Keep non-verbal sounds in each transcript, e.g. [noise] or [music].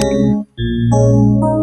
Thank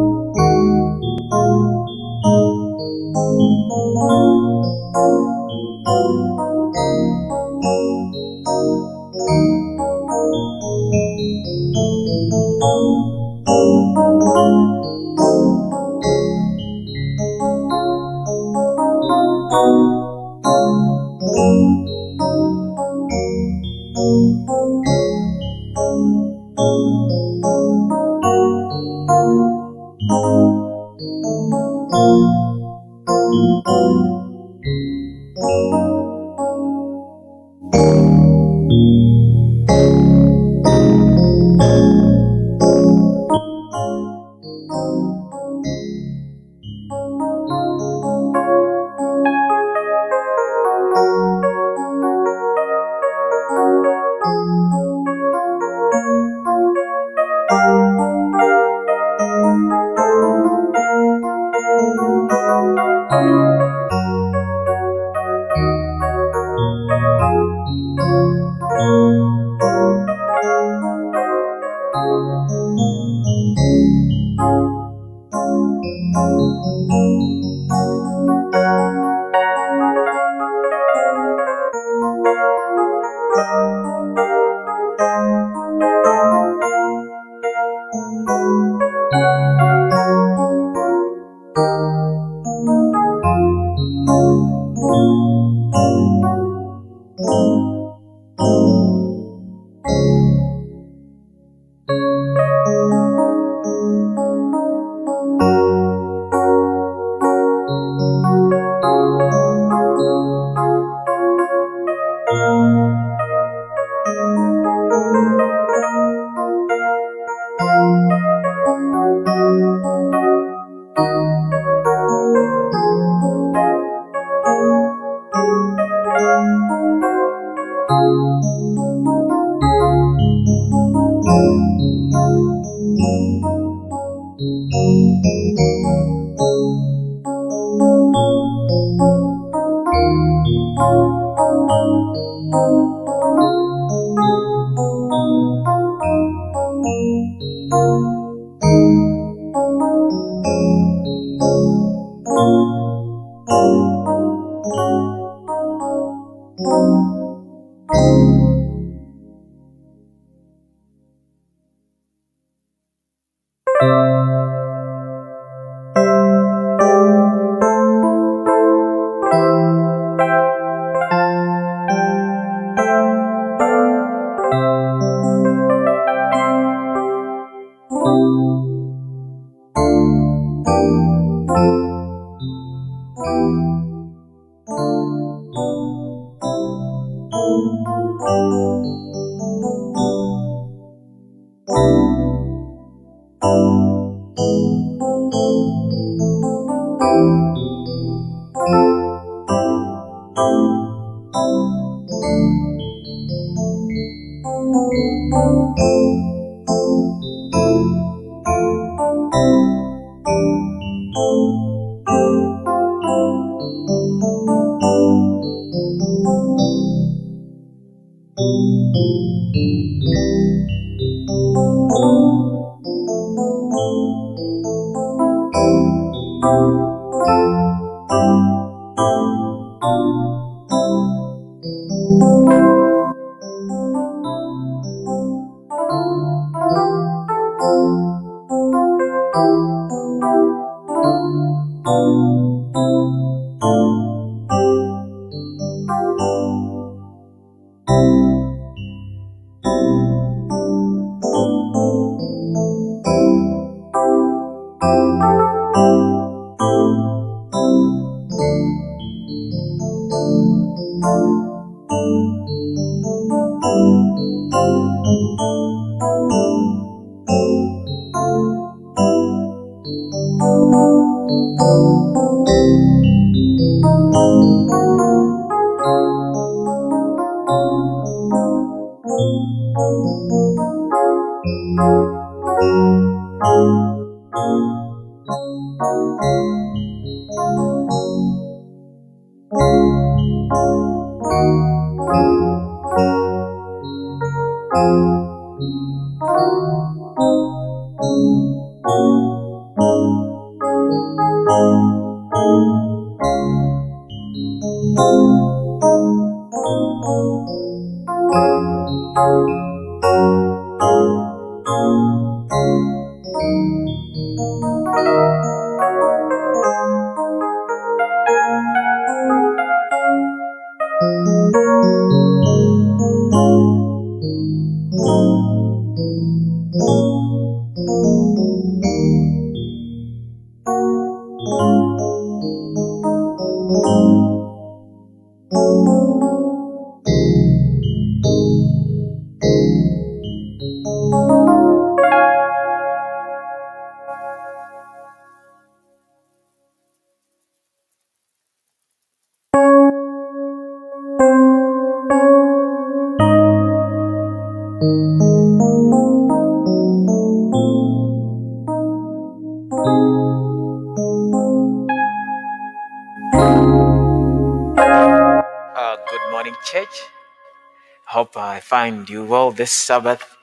find you well this Sabbath.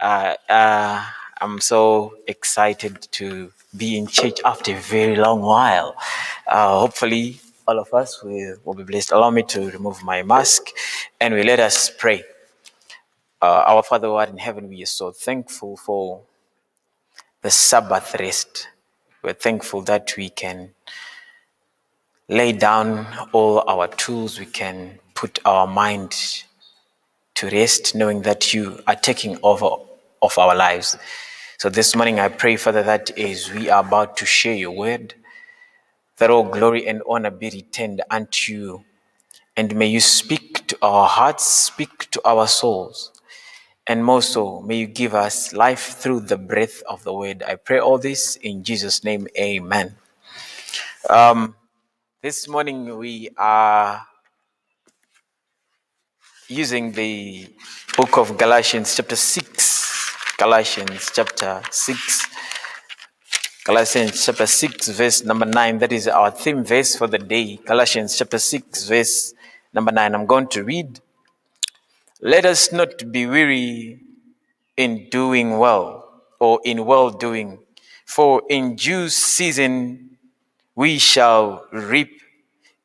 Uh, uh, I'm so excited to be in church after a very long while. Uh, hopefully, all of us will, will be blessed. Allow me to remove my mask and we let us pray. Uh, our Father who art in heaven, we are so thankful for the Sabbath rest. We're thankful that we can lay down all our tools, we can put our mind to rest, knowing that you are taking over of our lives. So this morning, I pray, Father, that as we are about to share your word, that all glory and honor be returned unto you. And may you speak to our hearts, speak to our souls. And most so, may you give us life through the breath of the word. I pray all this in Jesus' name. Amen. Um, this morning, we are using the book of Galatians, chapter 6. Galatians, chapter 6. Galatians, chapter 6, verse number 9. That is our theme verse for the day. Galatians, chapter 6, verse number 9. I'm going to read. Let us not be weary in doing well or in well doing, for in due season we shall reap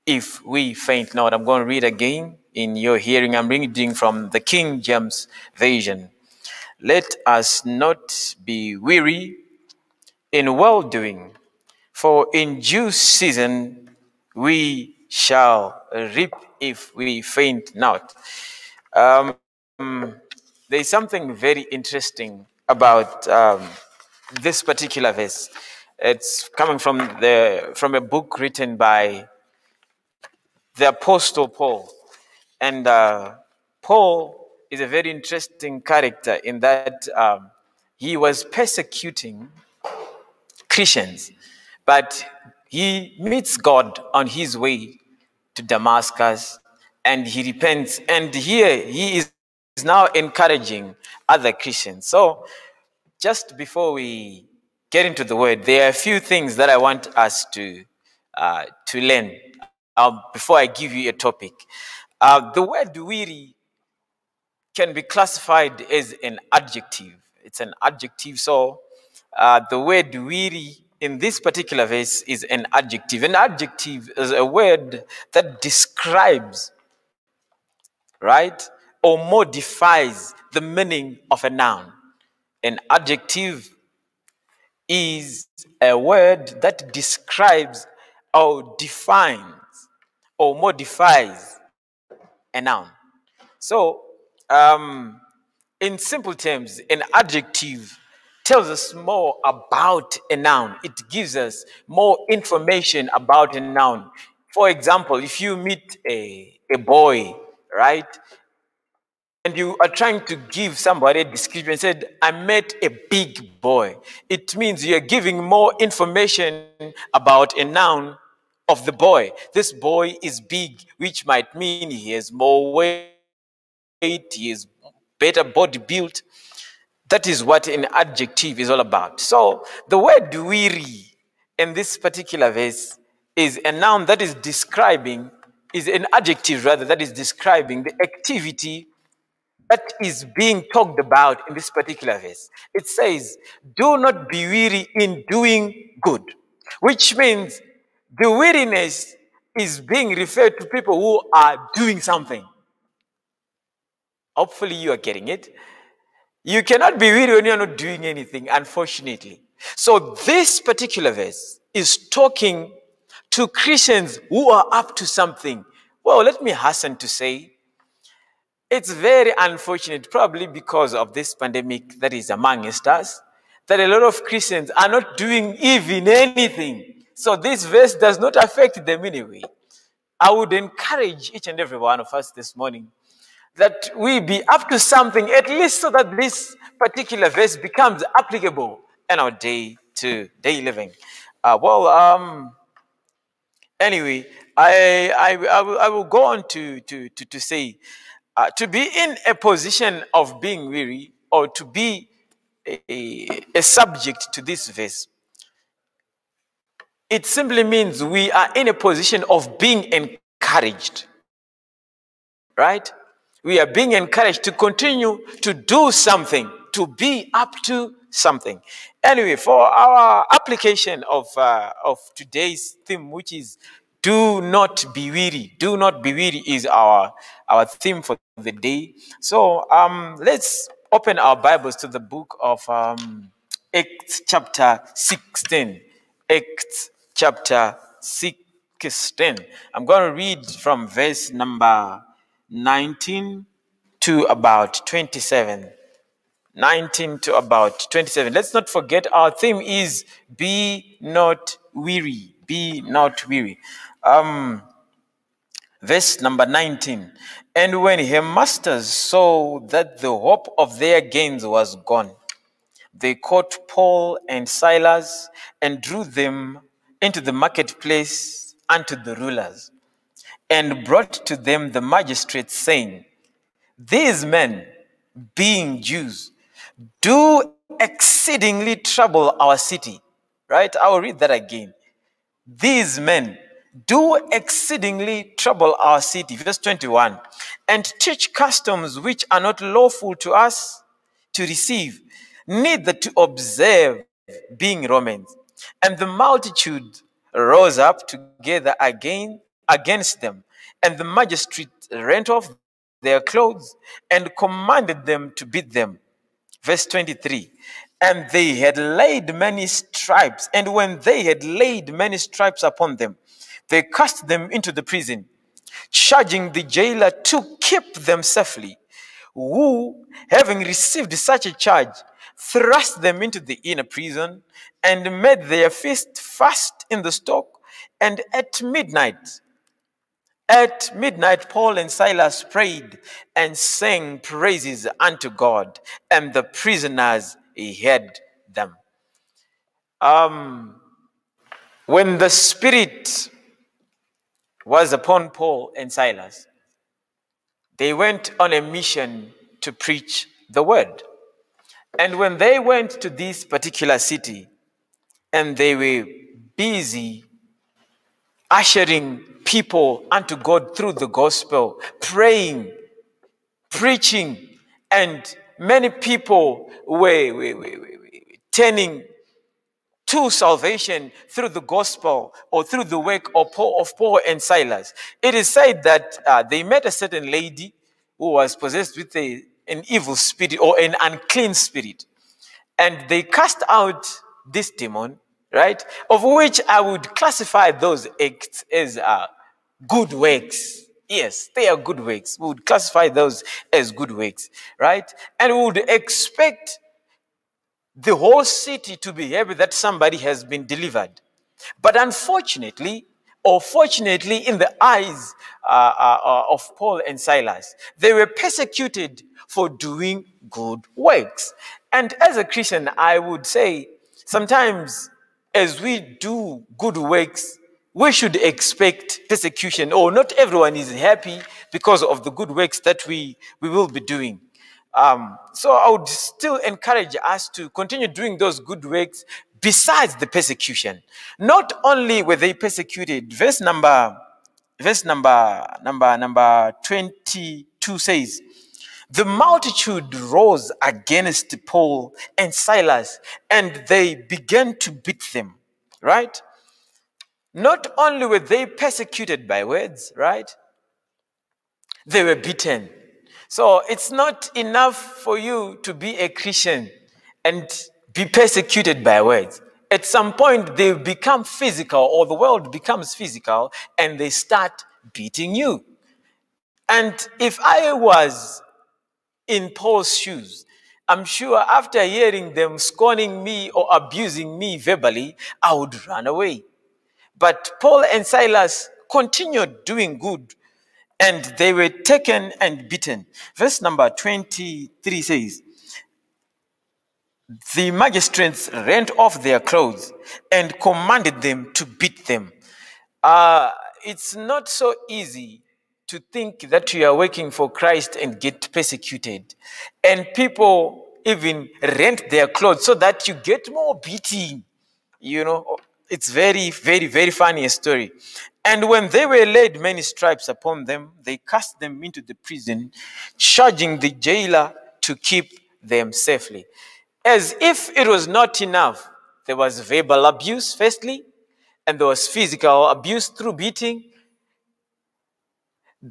if we faint not. I'm going to read again in your hearing. I'm reading from the King James Version. Let us not be weary in well doing, for in due season we shall reap if we faint not. Um, there's something very interesting about um, this particular verse. It's coming from the from a book written by the Apostle Paul, and uh, Paul is a very interesting character in that um, he was persecuting Christians, but he meets God on his way to Damascus and he repents. And here he is now encouraging other Christians. So, just before we get into the word, there are a few things that I want us to, uh, to learn uh, before I give you a topic. Uh, the word weary can be classified as an adjective. It's an adjective. So, uh, the word weary in this particular verse is an adjective. An adjective is a word that describes, right, or modifies the meaning of a noun. An adjective is a word that describes or defines or modifies a noun. So, um, in simple terms, an adjective tells us more about a noun. It gives us more information about a noun. For example, if you meet a, a boy, right, and you are trying to give somebody a description, said, I met a big boy. It means you're giving more information about a noun of the boy. This boy is big, which might mean he has more weight, he is better body built. That is what an adjective is all about. So the word weary in this particular verse is a noun that is describing, is an adjective rather, that is describing the activity that is being talked about in this particular verse. It says, Do not be weary in doing good, which means the weariness is being referred to people who are doing something. Hopefully, you are getting it. You cannot be weary when you're not doing anything, unfortunately. So, this particular verse is talking to Christians who are up to something. Well, let me hasten to say it's very unfortunate, probably because of this pandemic that is amongst us, that a lot of Christians are not doing even anything. So this verse does not affect them anyway. I would encourage each and every one of us this morning that we be up to something, at least so that this particular verse becomes applicable in our day to day living. Uh, well, um, anyway, I, I, I, will, I will go on to, to, to, to say uh, to be in a position of being weary or to be a, a subject to this verse, it simply means we are in a position of being encouraged. Right? We are being encouraged to continue to do something, to be up to something. Anyway, for our application of, uh, of today's theme, which is do not be weary. Do not be weary is our, our theme for the day. So um, let's open our Bibles to the book of um, Acts chapter 16. Acts chapter 16. I'm going to read from verse number 19 to about 27. 19 to about 27. Let's not forget our theme is be not weary. Be not weary. Um, verse number 19. And when her masters saw that the hope of their gains was gone, they caught Paul and Silas and drew them into the marketplace unto the rulers, and brought to them the magistrates, saying, These men, being Jews, do exceedingly trouble our city. Right? I will read that again. These men, do exceedingly trouble our city. Verse 21. And teach customs which are not lawful to us to receive, neither to observe, being Romans. And the multitude rose up together again against them. And the magistrate rent off their clothes and commanded them to beat them. Verse 23 And they had laid many stripes, and when they had laid many stripes upon them, they cast them into the prison, charging the jailer to keep them safely, who, having received such a charge, thrust them into the inner prison and made their feast fast in the stock. And at midnight, at midnight, Paul and Silas prayed and sang praises unto God, and the prisoners heard them. Um, when the Spirit was upon Paul and Silas. They went on a mission to preach the word. And when they went to this particular city and they were busy ushering people unto God through the gospel, praying, preaching, and many people were, were, were, were turning to salvation through the gospel or through the work of Paul, of Paul and Silas. It is said that uh, they met a certain lady who was possessed with a, an evil spirit or an unclean spirit. And they cast out this demon, right? Of which I would classify those acts as uh, good works. Yes, they are good works. We would classify those as good works, right? And we would expect the whole city to be happy that somebody has been delivered. But unfortunately, or fortunately, in the eyes uh, uh, uh, of Paul and Silas, they were persecuted for doing good works. And as a Christian, I would say sometimes as we do good works, we should expect persecution, or not everyone is happy because of the good works that we, we will be doing. Um, so I would still encourage us to continue doing those good works besides the persecution. Not only were they persecuted, verse number, verse number, number, number 22 says, the multitude rose against Paul and Silas and they began to beat them, right? not only were they persecuted by words, right? They were beaten. So it's not enough for you to be a Christian and be persecuted by words. At some point, they become physical, or the world becomes physical, and they start beating you. And if I was in Paul's shoes, I'm sure after hearing them scorning me or abusing me verbally, I would run away. But Paul and Silas continued doing good and they were taken and beaten. Verse number 23 says, The magistrates rent off their clothes and commanded them to beat them. Uh, it's not so easy to think that you are working for Christ and get persecuted. And people even rent their clothes so that you get more beating. You know, it's very, very, very funny story. And when they were laid many stripes upon them, they cast them into the prison, charging the jailer to keep them safely. As if it was not enough, there was verbal abuse, firstly, and there was physical abuse through beating.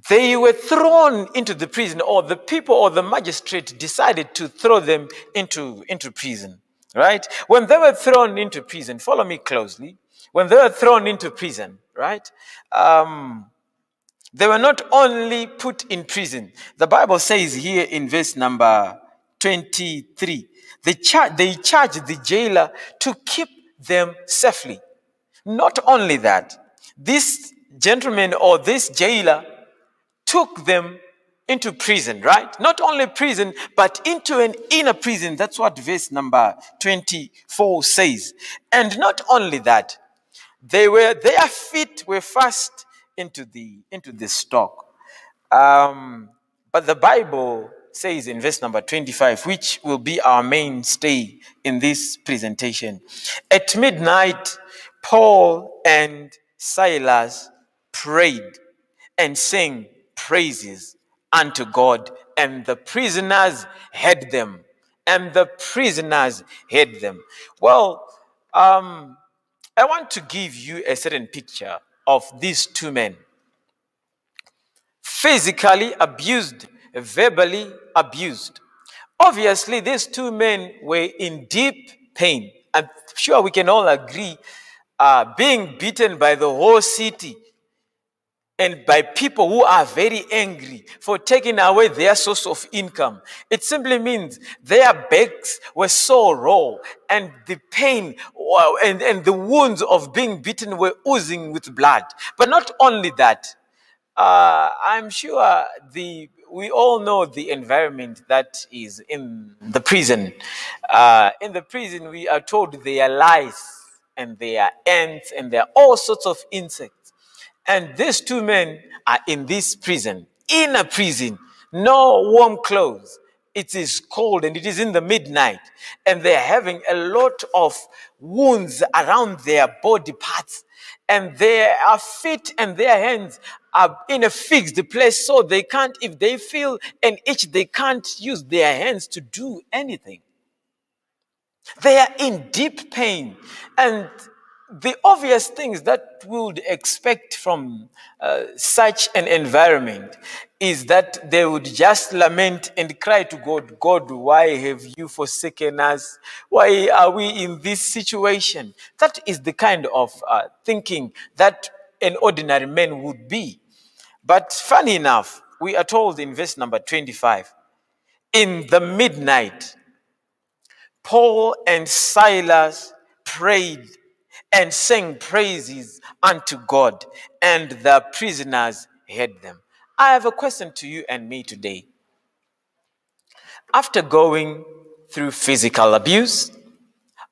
They were thrown into the prison, or the people or the magistrate decided to throw them into, into prison, right? When they were thrown into prison, follow me closely. When they were thrown into prison, right? Um, they were not only put in prison. The Bible says here in verse number 23, they, char- they charged the jailer to keep them safely. Not only that, this gentleman or this jailer took them into prison, right? Not only prison, but into an inner prison. That's what verse number 24 says. And not only that, they were their feet were fast into the into the stock. Um, but the Bible says in verse number 25, which will be our mainstay in this presentation. At midnight, Paul and Silas prayed and sang praises unto God, and the prisoners heard them. And the prisoners heard them. Well, um, I want to give you a certain picture of these two men physically abused, verbally abused. Obviously, these two men were in deep pain. I'm sure we can all agree uh, being beaten by the whole city and by people who are very angry for taking away their source of income. It simply means their backs were so raw and the pain and, and the wounds of being beaten were oozing with blood. But not only that, uh, I'm sure the we all know the environment that is in the prison. Uh, in the prison, we are told there are lice and there are ants and there are all sorts of insects. And these two men are in this prison, in a prison, no warm clothes. It is cold and it is in the midnight. And they're having a lot of wounds around their body parts. And their uh, feet and their hands are in a fixed place. So they can't, if they feel an itch, they can't use their hands to do anything. They are in deep pain. And the obvious things that we would expect from uh, such an environment is that they would just lament and cry to God, God, why have you forsaken us? Why are we in this situation? That is the kind of uh, thinking that an ordinary man would be. But funny enough, we are told in verse number 25, in the midnight, Paul and Silas prayed and sang praises unto God, and the prisoners heard them. I have a question to you and me today. After going through physical abuse,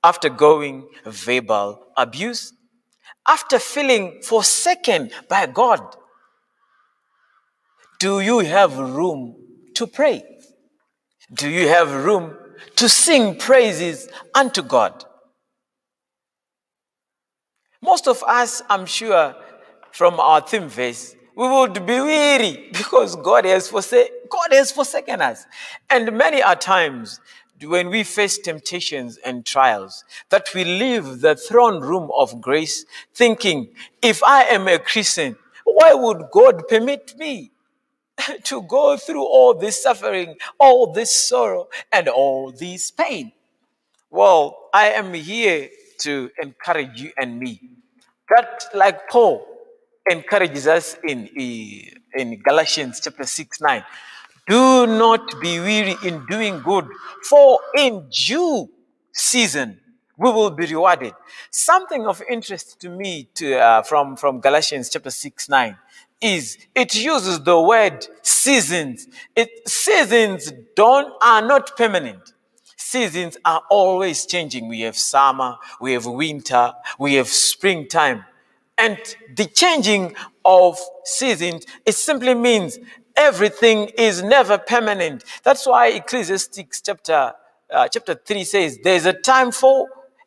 after going verbal abuse, after feeling forsaken by God, do you have room to pray? Do you have room to sing praises unto God? Most of us, I'm sure, from our theme verse, we would be weary [laughs] because God has, God has forsaken us. And many are times, when we face temptations and trials, that we leave the throne room of grace thinking, if I am a Christian, why would God permit me [laughs] to go through all this suffering, all this sorrow, and all this pain? Well, I am here to encourage you and me. That, like Paul encourages us in, in Galatians chapter 6 9. Do not be weary in doing good, for in due season we will be rewarded. Something of interest to me to, uh, from, from Galatians chapter 6 9 is it uses the word seasons. It, seasons don't, are not permanent. Seasons are always changing. We have summer, we have winter, we have springtime. And the changing of seasons, it simply means everything is never permanent. That's why Ecclesiastes chapter, uh, chapter 3 says there's a time for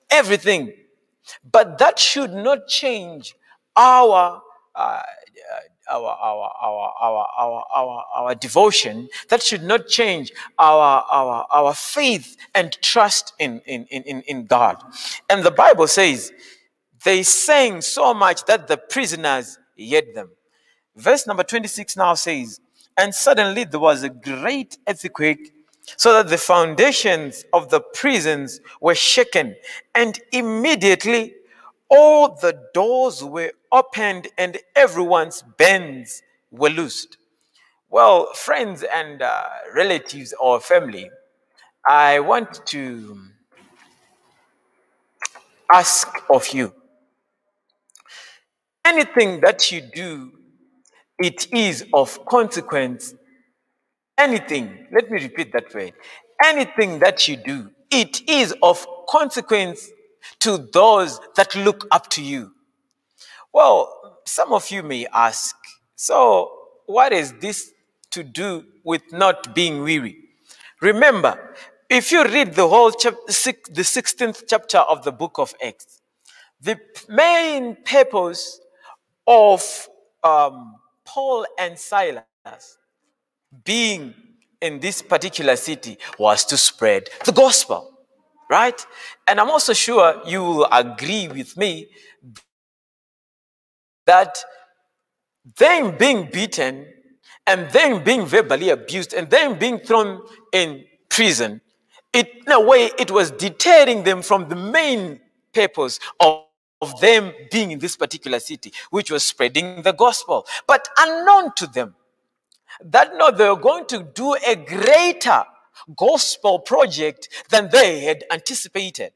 everything. But that should not change our, uh, our, our, our, our, our, our, our devotion. That should not change our, our, our faith and trust in, in, in, in God. And the Bible says, they sang so much that the prisoners heard them. Verse number 26 now says, And suddenly there was a great earthquake, so that the foundations of the prisons were shaken, and immediately all the doors were opened and everyone's bands were loosed. Well, friends and uh, relatives or family, I want to ask of you anything that you do, it is of consequence. Anything, let me repeat that word. Anything that you do, it is of consequence to those that look up to you. Well, some of you may ask, so what is this to do with not being weary? Remember, if you read the whole chapter, the 16th chapter of the book of Acts, the main purpose of um, Paul and Silas being in this particular city was to spread the gospel, right? And I'm also sure you will agree with me that them being beaten and them being verbally abused and them being thrown in prison, it, in a way, it was deterring them from the main purpose of of them being in this particular city, which was spreading the gospel. But unknown to them, that no, they were going to do a greater gospel project than they had anticipated.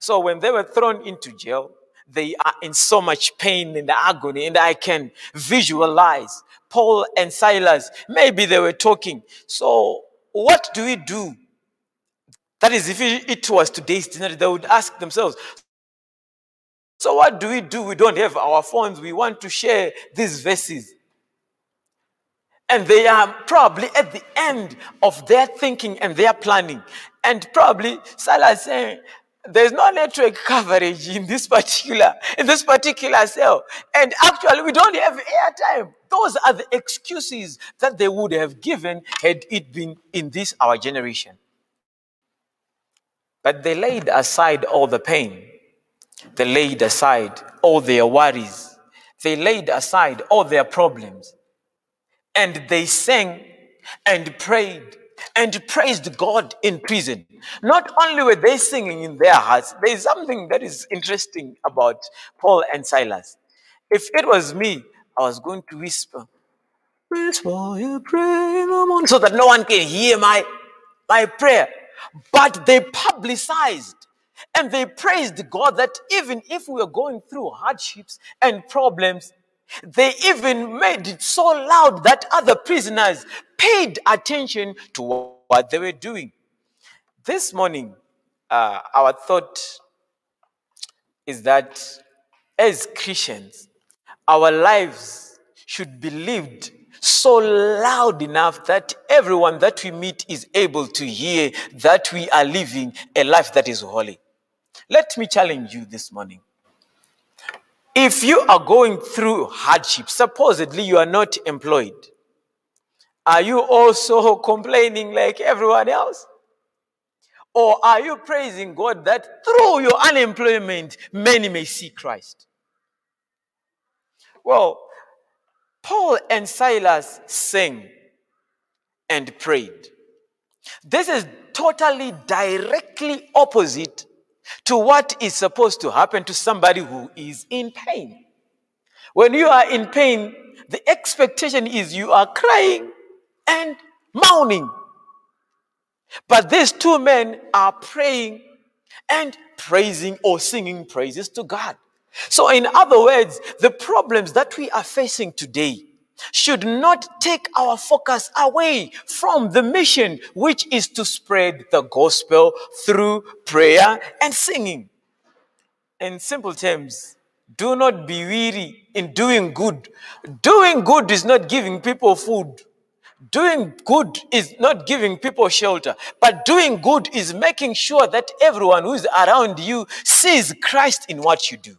So when they were thrown into jail, they are in so much pain and agony, and I can visualize Paul and Silas. Maybe they were talking. So, what do we do? That is, if it was today's dinner, they would ask themselves, so what do we do? We don't have our phones. We want to share these verses. And they are probably at the end of their thinking and their planning. And probably Silas saying, there's no network coverage in this particular in this particular cell. And actually, we don't have airtime. Those are the excuses that they would have given had it been in this our generation. But they laid aside all the pain they laid aside all their worries. They laid aside all their problems. And they sang and prayed and praised God in prison. Not only were they singing in their hearts, there is something that is interesting about Paul and Silas. If it was me, I was going to whisper, whisper you pray in the morning, so that no one can hear my, my prayer. But they publicized and they praised God that even if we are going through hardships and problems, they even made it so loud that other prisoners paid attention to what they were doing. This morning, uh, our thought is that as Christians, our lives should be lived so loud enough that everyone that we meet is able to hear that we are living a life that is holy. Let me challenge you this morning. If you are going through hardship, supposedly you are not employed, are you also [laughs] complaining like everyone else? Or are you praising God that through your unemployment, many may see Christ? Well, Paul and Silas sang and prayed. This is totally directly opposite to what is supposed to happen to somebody who is in pain. When you are in pain, the expectation is you are crying and mourning. But these two men are praying and praising or singing praises to God. So, in other words, the problems that we are facing today should not take our focus away from the mission, which is to spread the gospel through prayer and singing. In simple terms, do not be weary in doing good. Doing good is not giving people food. Doing good is not giving people shelter, but doing good is making sure that everyone who is around you sees Christ in what you do.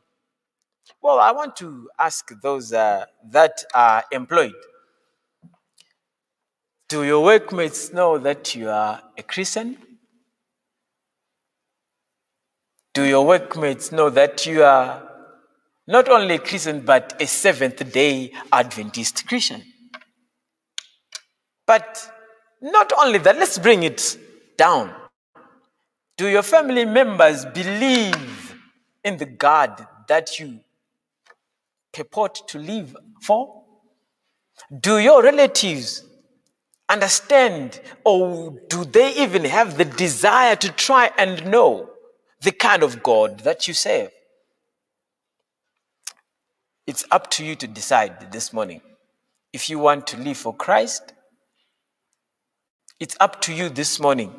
Well, I want to ask those uh, that are employed Do your workmates know that you are a Christian? Do your workmates know that you are not only a Christian, but a Seventh day Adventist Christian? But not only that, let's bring it down. Do your family members believe in the God that you purport to live for? Do your relatives understand or do they even have the desire to try and know the kind of God that you serve? It's up to you to decide this morning if you want to live for Christ it's up to you this morning.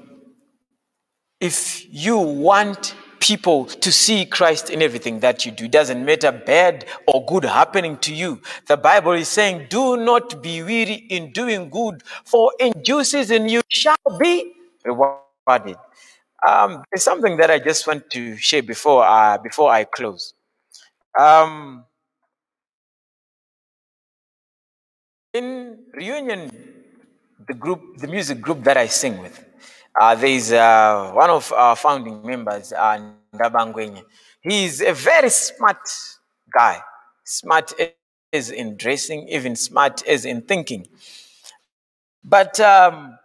If you want people to see Christ in everything that you do, it doesn't matter bad or good happening to you. The Bible is saying, do not be weary in doing good, for in due season you shall be rewarded. Um, there's something that I just want to share before, uh, before I close. Um, in reunion the group, the music group that I sing with. Uh, there's uh, one of our founding members, uh, Ndabangwenye. is a very smart guy, smart as in dressing, even smart as in thinking. But um,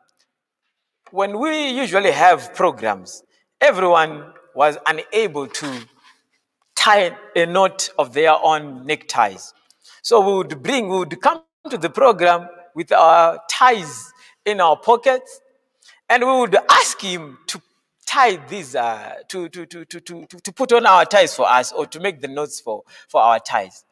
when we usually have programs, everyone was unable to tie a knot of their own neckties. So we would bring, we would come to the program with our ties in our pockets, and we would ask him to tie these, uh, to, to, to, to, to, to put on our ties for us or to make the knots for, for our ties.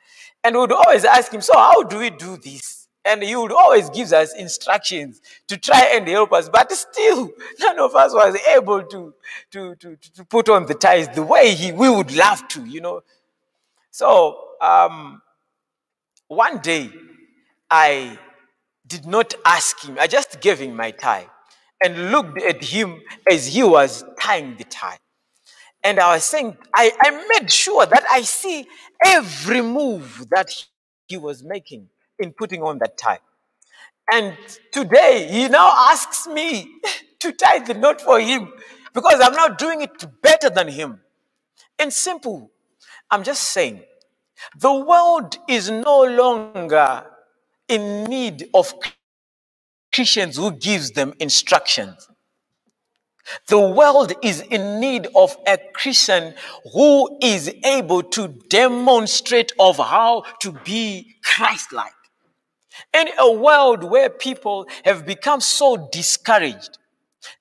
And we would always ask him, So, how do we do this? And he would always give us instructions to try and help us. But still, [laughs] none of us was able to, to, to, to put on the ties the way he, we would love to, you know. So, um, one day, I did not ask him. I just gave him my tie and looked at him as he was tying the tie. And I was saying, I, I made sure that I see every move that he was making in putting on that tie. And today he now asks me [laughs] to tie the knot for him because I'm now doing it better than him. And simple, I'm just saying, the world is no longer in need of Christians who gives them instructions. The world is in need of a Christian who is able to demonstrate of how to be Christ-like. In a world where people have become so discouraged,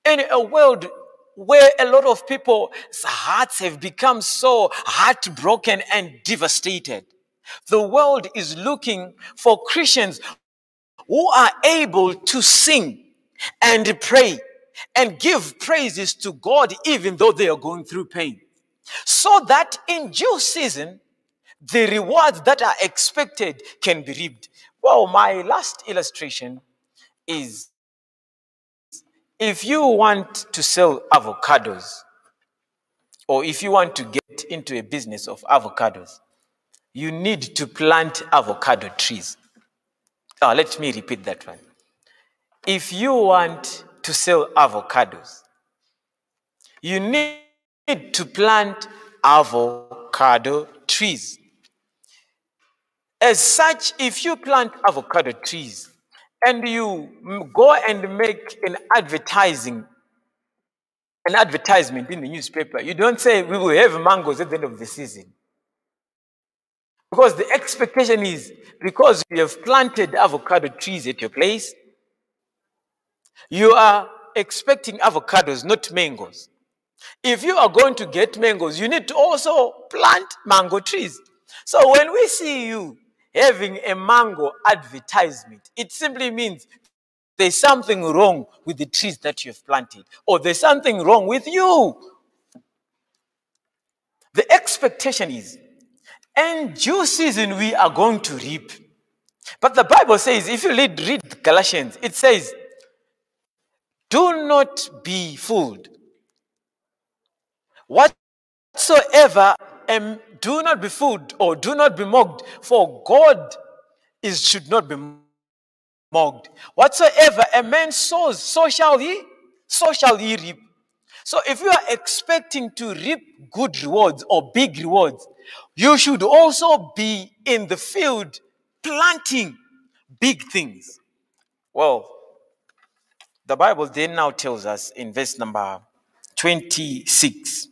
in a world where a lot of people's hearts have become so heartbroken and devastated, the world is looking for Christians who are able to sing and pray and give praises to God even though they are going through pain. So that in due season, the rewards that are expected can be reaped. Well, my last illustration is if you want to sell avocados, or if you want to get into a business of avocados, you need to plant avocado trees. Oh, let me repeat that one. If you want to sell avocados, you need to plant avocado trees. As such, if you plant avocado trees and you go and make an advertising, an advertisement in the newspaper, you don't say we will have mangoes at the end of the season. Because the expectation is because you have planted avocado trees at your place, you are expecting avocados, not mangoes. If you are going to get mangoes, you need to also plant mango trees. So when we see you having a mango advertisement, it simply means there's something wrong with the trees that you've planted, or there's something wrong with you. The expectation is, in due season, we are going to reap. But the Bible says, if you read, read Galatians, it says, do not be fooled. Whatsoever, and do not be fooled or do not be mocked, for God is should not be mocked. Whatsoever a man sows, so shall he, so shall he reap. So if you are expecting to reap good rewards or big rewards, you should also be in the field planting big things. Well, the Bible then now tells us in verse number 26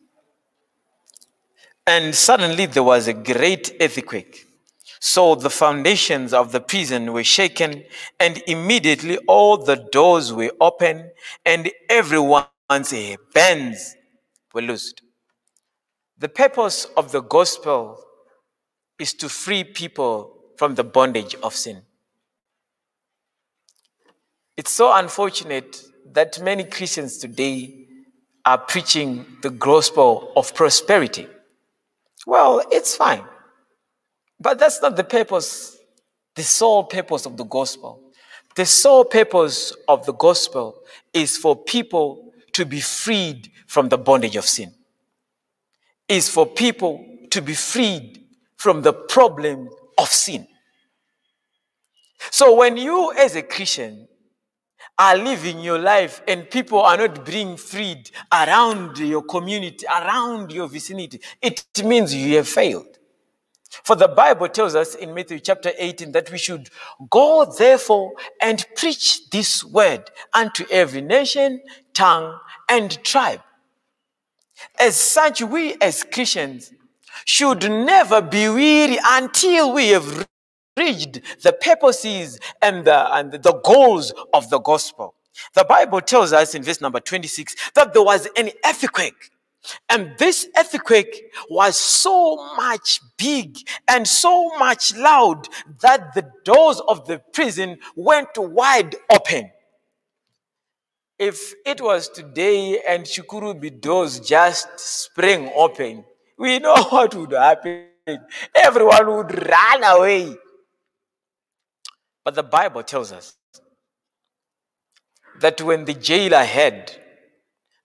and suddenly there was a great earthquake. So the foundations of the prison were shaken, and immediately all the doors were open, and everyone's bands were loosed. The purpose of the gospel is to free people from the bondage of sin. It's so unfortunate that many Christians today are preaching the gospel of prosperity. Well, it's fine. But that's not the purpose, the sole purpose of the gospel. The sole purpose of the gospel is for people to be freed from the bondage of sin. Is for people to be freed from the problem of sin. So when you as a Christian are living your life and people are not being freed around your community, around your vicinity, it means you have failed. For the Bible tells us in Matthew chapter 18 that we should go therefore and preach this word unto every nation, tongue, and tribe. As such, we as Christians should never be weary until we have reached the purposes and the, and the goals of the gospel. The Bible tells us in verse number 26 that there was an earthquake. And this earthquake was so much big and so much loud that the doors of the prison went wide open. If it was today and Chikurubi doors just sprang open, we know [laughs] what would happen. Everyone would run away. But the Bible tells us that when the jailer heard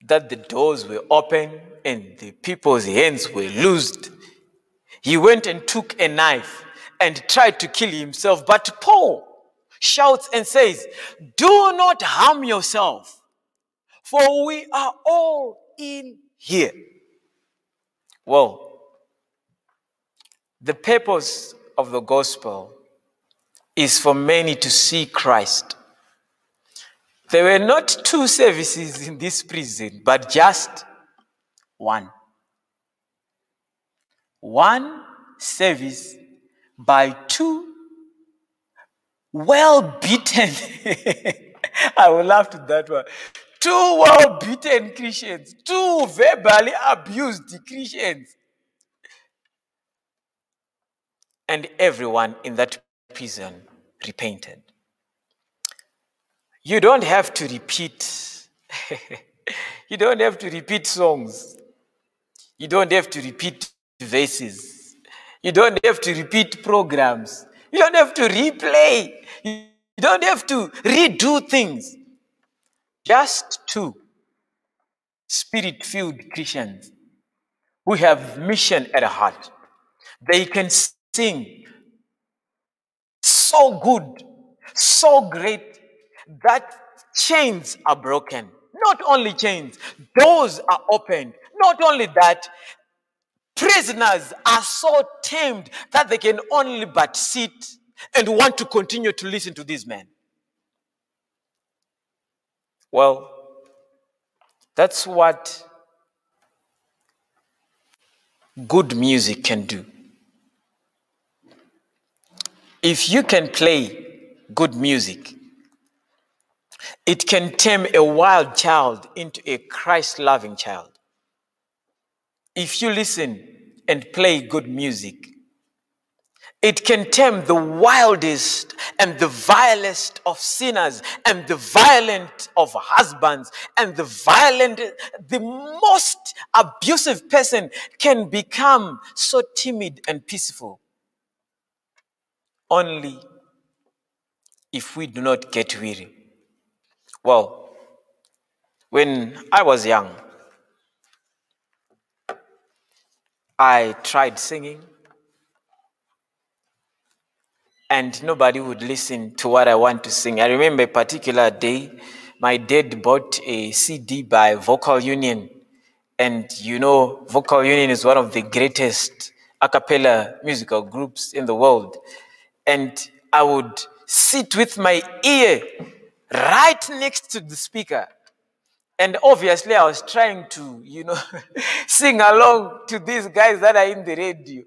that the doors were open and the people's hands were loosed, he went and took a knife and tried to kill himself. But Paul shouts and says, Do not harm yourself, for we are all in here. Well, the purpose of the gospel is for many to see Christ. There were not two services in this prison, but just one. One service by two well beaten, [laughs] I will laugh to that one. Two well beaten Christians, two verbally abused Christians. And everyone in that prison repented. You don't have to repeat. [laughs] you don't have to repeat songs. You don't have to repeat verses. You don't have to repeat programs. You don't have to replay. You don't have to redo things. Just two spirit filled Christians who have mission at heart. They can sing so good, so great that chains are broken. Not only chains, doors are opened. Not only that, prisoners are so tamed that they can only but sit and want to continue to listen to these men. Well, that's what good music can do. If you can play good music, it can tame a wild child into a Christ loving child. If you listen and play good music, it can turn the wildest and the vilest of sinners and the violent of husbands and the violent, the most abusive person can become so timid and peaceful. Only if we do not get weary. Well, when I was young, I tried singing and nobody would listen to what I want to sing. I remember a particular day, my dad bought a CD by Vocal Union. And you know, Vocal Union is one of the greatest a cappella musical groups in the world. And I would sit with my ear right next to the speaker. And obviously, I was trying to, you know, [laughs] sing along to these guys that are in the radio.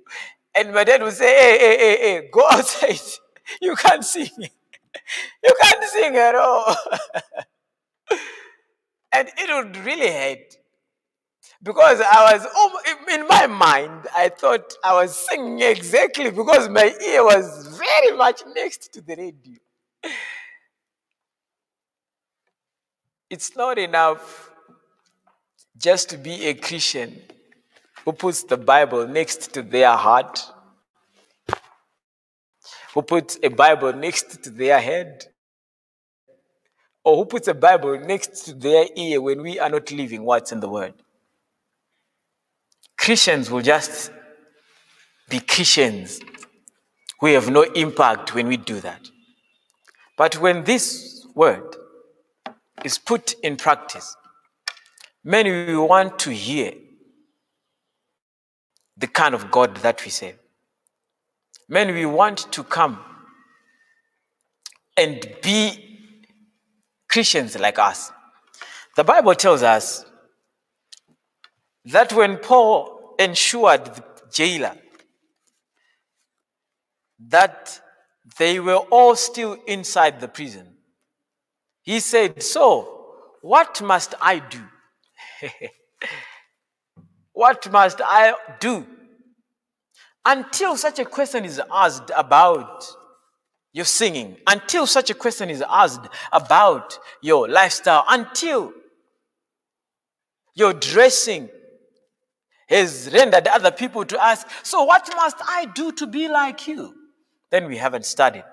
And my dad would say, hey, hey, hey, hey, go outside. [laughs] You can't sing. [laughs] You can't sing at all. [laughs] and it would really hurt. Because I was, um, in my mind, I thought I was singing exactly because my ear was very much next to the radio. It's not enough just to be a Christian who puts the Bible next to their heart, who puts a Bible next to their head, or who puts a Bible next to their ear when we are not living what's in the Word. Christians will just be Christians who have no impact when we do that. But when this word is put in practice, many will want to hear the kind of God that we serve. Men, we want to come and be Christians like us. The Bible tells us that when Paul ensured the jailer that they were all still inside the prison, he said, So, what must I do? [laughs] What must I do? Until such a question is asked about your singing, until such a question is asked about your lifestyle, until your dressing has rendered other people to ask, So, what must I do to be like you? Then we haven't studied.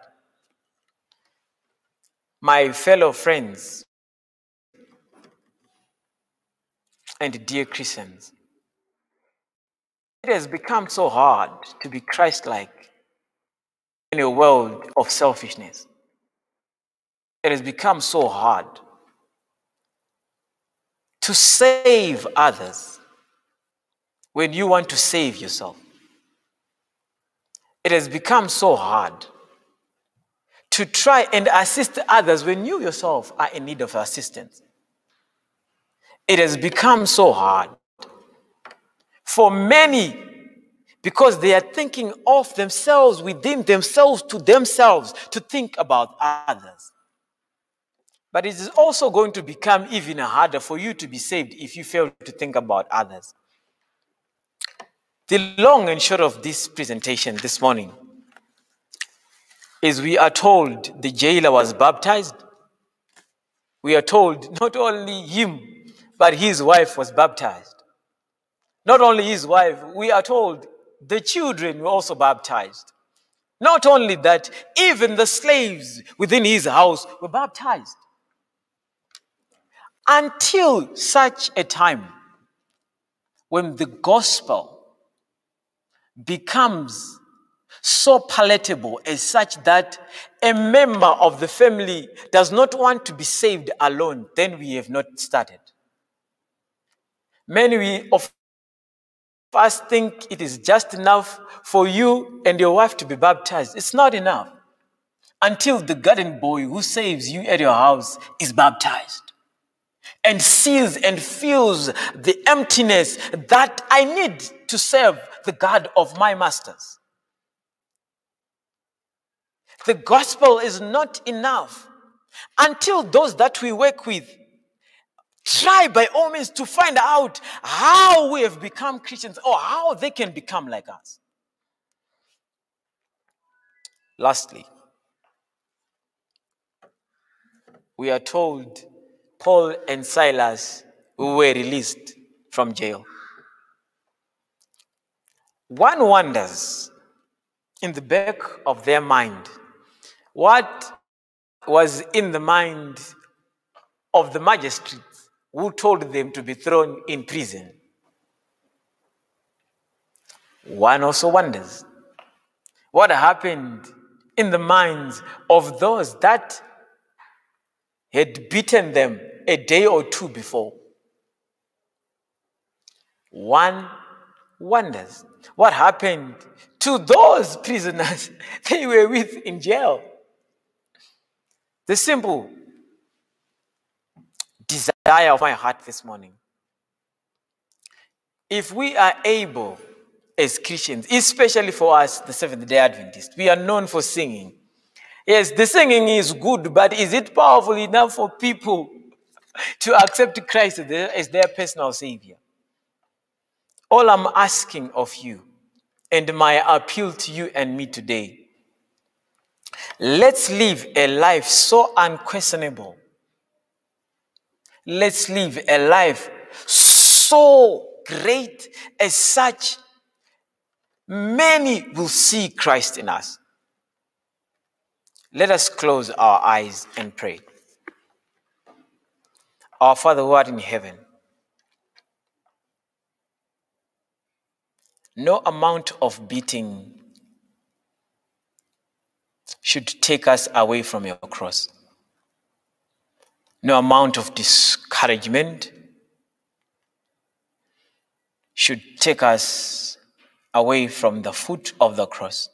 My fellow friends and dear Christians, it has become so hard to be Christ like in a world of selfishness. It has become so hard to save others when you want to save yourself. It has become so hard to try and assist others when you yourself are in need of assistance. It has become so hard for many because they are thinking of themselves within themselves to themselves to think about others. But it is also going to become even harder for you to be saved if you fail to think about others. The long and short of this presentation this morning is we are told the jailer was baptized. We are told not only him, but his wife was baptized. Not only his wife, we are told the children were also baptized. Not only that, even the slaves within his house were baptized. Until such a time when the gospel becomes so palatable as such that a member of the family does not want to be saved alone, then we have not started. Many of us think it is just enough for you and your wife to be baptized. It's not enough until the garden boy who saves you at your house is baptized and sees and feels the emptiness that I need to serve the God of my masters. The gospel is not enough until those that we work with try by all means to find out how we have become Christians or how they can become like us. Lastly, we are told Paul and Silas were released from jail. One wonders in the back of their mind what was in the mind of the magistrates who told them to be thrown in prison. One also wonders what happened in the minds of those that had beaten them a day or two before. One wonders what happened to those prisoners [laughs] they were with in jail. The simple desire of my heart this morning. If we are able as Christians, especially for us, the Seventh day Adventists, we are known for singing. Yes, the singing is good, but is it powerful enough for people to accept Christ as their personal Savior? All I'm asking of you, and my appeal to you and me today, let's live a life so unquestionable. Let's live a life so great as such many will see Christ in us. Let us close our eyes and pray. Our Father who art in heaven, no amount of beating should take us away from your cross. No amount of discouragement should take us away from the foot of the cross.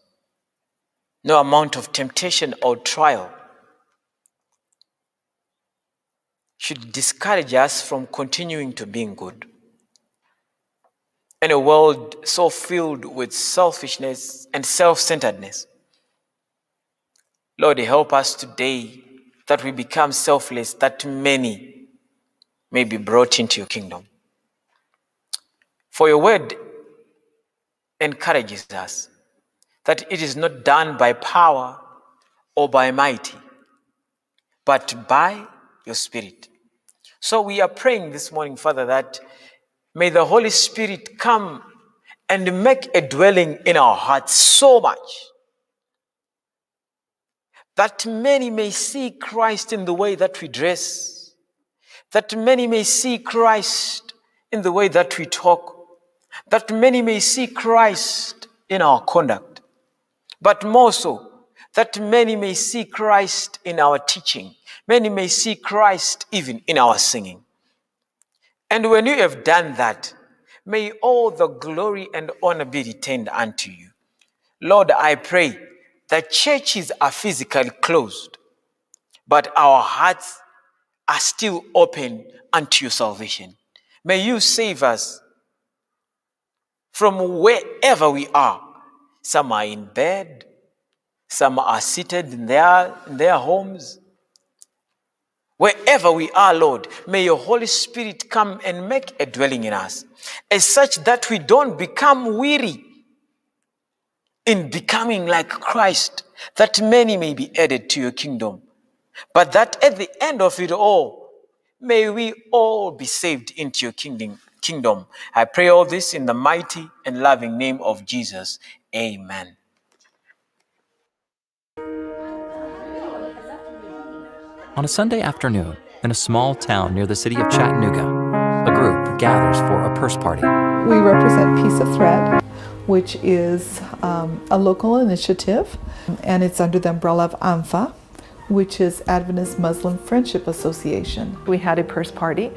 No amount of temptation or trial should discourage us from continuing to being good. In a world so filled with selfishness and self centeredness, Lord, help us today that we become selfless, that many may be brought into your kingdom. For your word encourages us that it is not done by power or by mighty, but by your Spirit. So we are praying this morning, Father, that may the Holy Spirit come and make a dwelling in our hearts so much that many may see Christ in the way that we dress, that many may see Christ in the way that we talk, that many may see Christ in our conduct but more so, that many may see Christ in our teaching. Many may see Christ even in our singing. And when you have done that, may all the glory and honor be returned unto you. Lord, I pray that churches are physically closed, but our hearts are still open unto your salvation. May you save us from wherever we are some are in bed. Some are seated in their, in their homes. Wherever we are, Lord, may your Holy Spirit come and make a dwelling in us, as such that we don't become weary in becoming like Christ, that many may be added to your kingdom. But that at the end of it all, may we all be saved into your kingdom. Kingdom. I pray all this in the mighty and loving name of Jesus. Amen. On a Sunday afternoon, in a small town near the city of Chattanooga, a group gathers for a purse party. We represent Piece of Thread. Which is um, a local initiative, and it's under the umbrella of AMFA, which is Adventist Muslim Friendship Association. We had a purse party,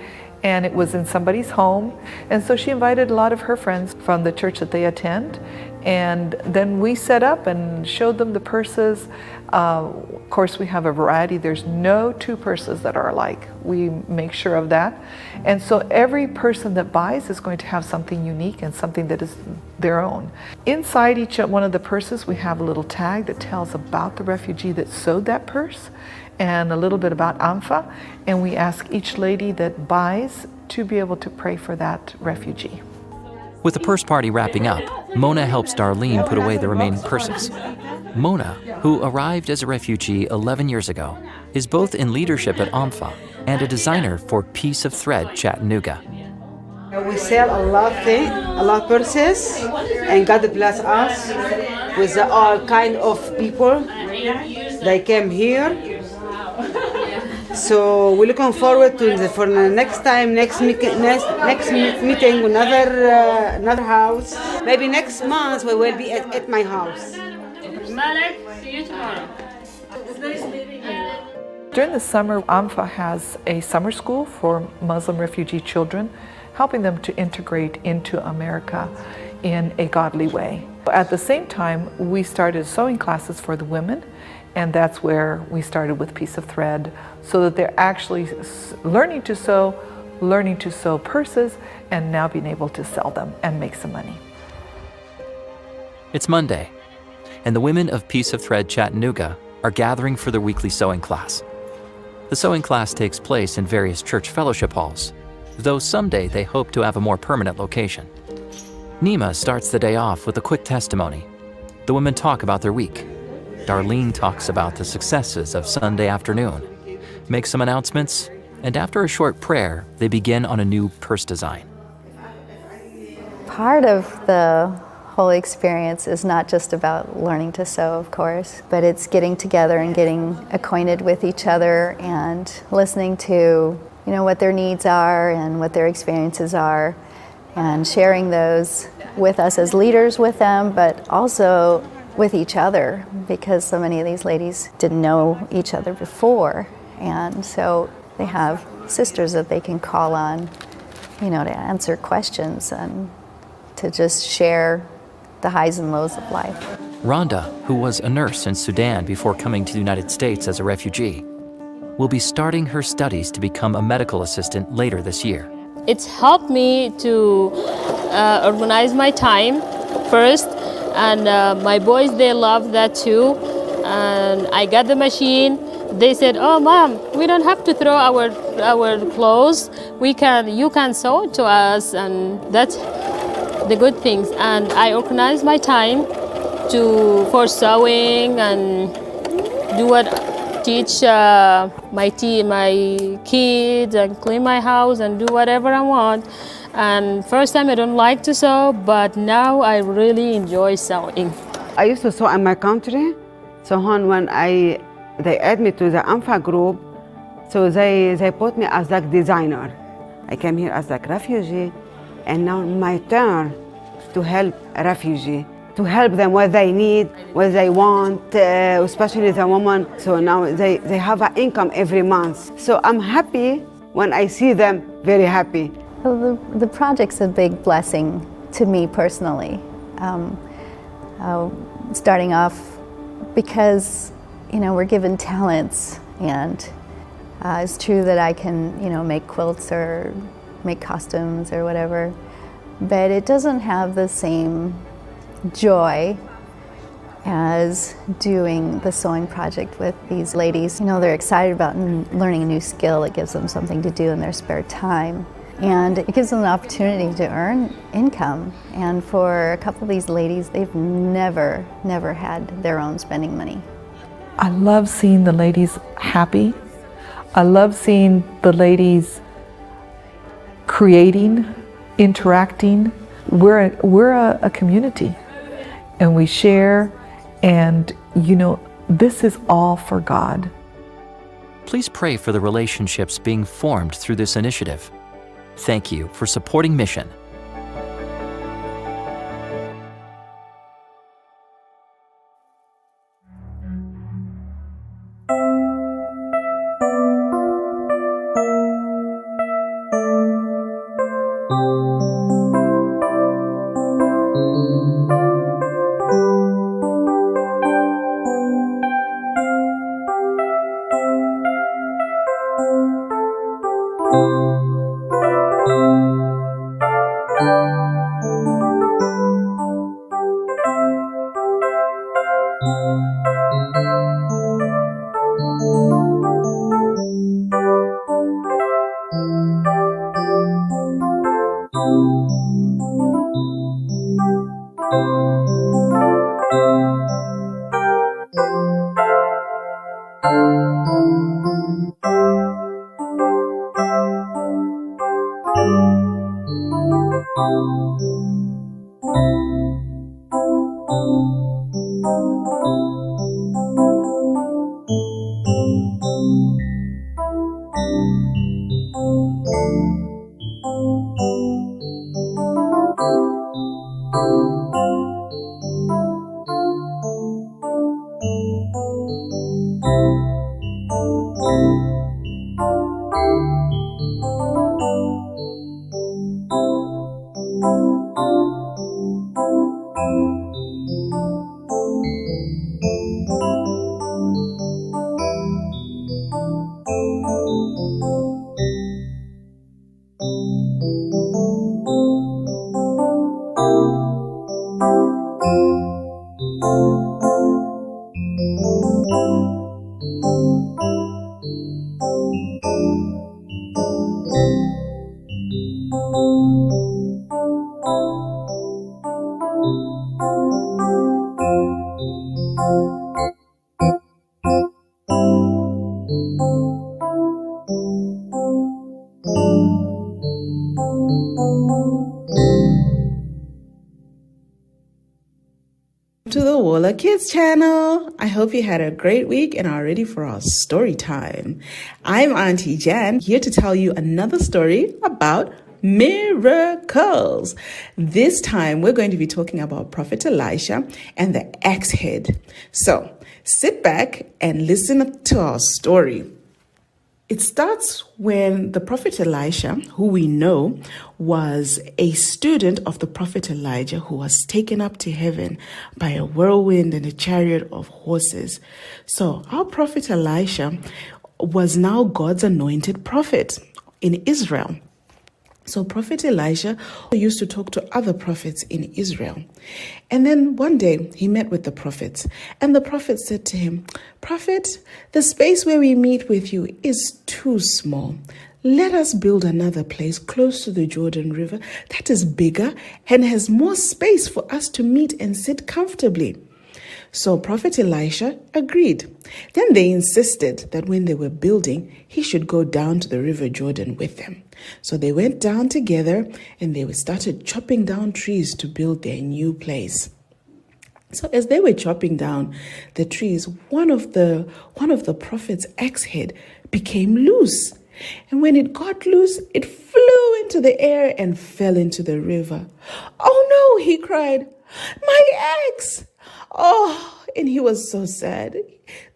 and it was in somebody's home, and so she invited a lot of her friends from the church that they attend, and then we set up and showed them the purses. Uh, of course, we have a variety. There's no two purses that are alike. We make sure of that. And so every person that buys is going to have something unique and something that is their own. Inside each one of the purses, we have a little tag that tells about the refugee that sewed that purse and a little bit about AMFA. And we ask each lady that buys to be able to pray for that refugee. With the purse party wrapping up, Mona helps Darlene put away the remaining purses. Mona, who arrived as a refugee 11 years ago, is both in leadership at AMFA and a designer for Piece of Thread Chattanooga. We sell a lot of things, a lot of purses, and God bless us with all kind of people. They came here so we're looking forward to the, for the next time, next next next meeting, another uh, another house. Maybe next month we will be at, at my house. See you tomorrow. During the summer, AMFA has a summer school for Muslim refugee children, helping them to integrate into America in a godly way. At the same time, we started sewing classes for the women and that's where we started with Piece of Thread, so that they're actually learning to sew, learning to sew purses, and now being able to sell them and make some money. It's Monday, and the women of Piece of Thread Chattanooga are gathering for their weekly sewing class. The sewing class takes place in various church fellowship halls, though someday they hope to have a more permanent location. Nima starts the day off with a quick testimony. The women talk about their week Darlene talks about the successes of Sunday afternoon, makes some announcements, and after a short prayer, they begin on a new purse design. Part of the whole experience is not just about learning to sew, of course, but it's getting together and getting acquainted with each other and listening to, you know, what their needs are and what their experiences are and sharing those with us as leaders with them, but also with each other because so many of these ladies didn't know each other before. And so they have sisters that they can call on, you know, to answer questions and to just share the highs and lows of life. Rhonda, who was a nurse in Sudan before coming to the United States as a refugee, will be starting her studies to become a medical assistant later this year. It's helped me to uh, organize my time first and uh, my boys they love that too and i got the machine they said oh mom we don't have to throw our our clothes we can you can sew to us and that's the good things and i organize my time to for sewing and do what teach uh, my tea, my kids and clean my house and do whatever I want and first time I don't like to sew, but now I really enjoy sewing. I used to sew in my country. So when I they add me to the AMFA group, so they, they put me as like designer. I came here as like refugee, and now my turn to help refugee, to help them what they need, what they want, uh, especially the woman. So now they, they have an income every month. So I'm happy when I see them very happy. Well, the, the project's a big blessing to me personally. Um, uh, starting off because, you know, we're given talents and uh, it's true that I can, you know, make quilts or make costumes or whatever, but it doesn't have the same joy as doing the sewing project with these ladies. You know, they're excited about learning a new skill. It gives them something to do in their spare time. And it gives them an opportunity to earn income. And for a couple of these ladies, they've never, never had their own spending money. I love seeing the ladies happy. I love seeing the ladies creating, interacting. We're a, we're a, a community and we share, and you know, this is all for God. Please pray for the relationships being formed through this initiative. Thank you for supporting Mission hope you had a great week and are ready for our story time. I'm Auntie Jan here to tell you another story about miracles. This time we're going to be talking about Prophet Elisha and the axe head. So sit back and listen to our story. It starts when the prophet Elisha, who we know was a student of the prophet Elijah, who was taken up to heaven by a whirlwind and a chariot of horses. So, our prophet Elisha was now God's anointed prophet in Israel. So Prophet Elijah used to talk to other prophets in Israel. And then one day he met with the prophets, and the prophet said to him, Prophet, the space where we meet with you is too small. Let us build another place close to the Jordan River that is bigger and has more space for us to meet and sit comfortably. So Prophet Elisha agreed. Then they insisted that when they were building, he should go down to the river Jordan with them. So they went down together and they started chopping down trees to build their new place. So as they were chopping down the trees, one of the one of the prophet's axe head became loose. And when it got loose, it flew into the air and fell into the river. Oh no, he cried, my axe! Oh, and he was so sad.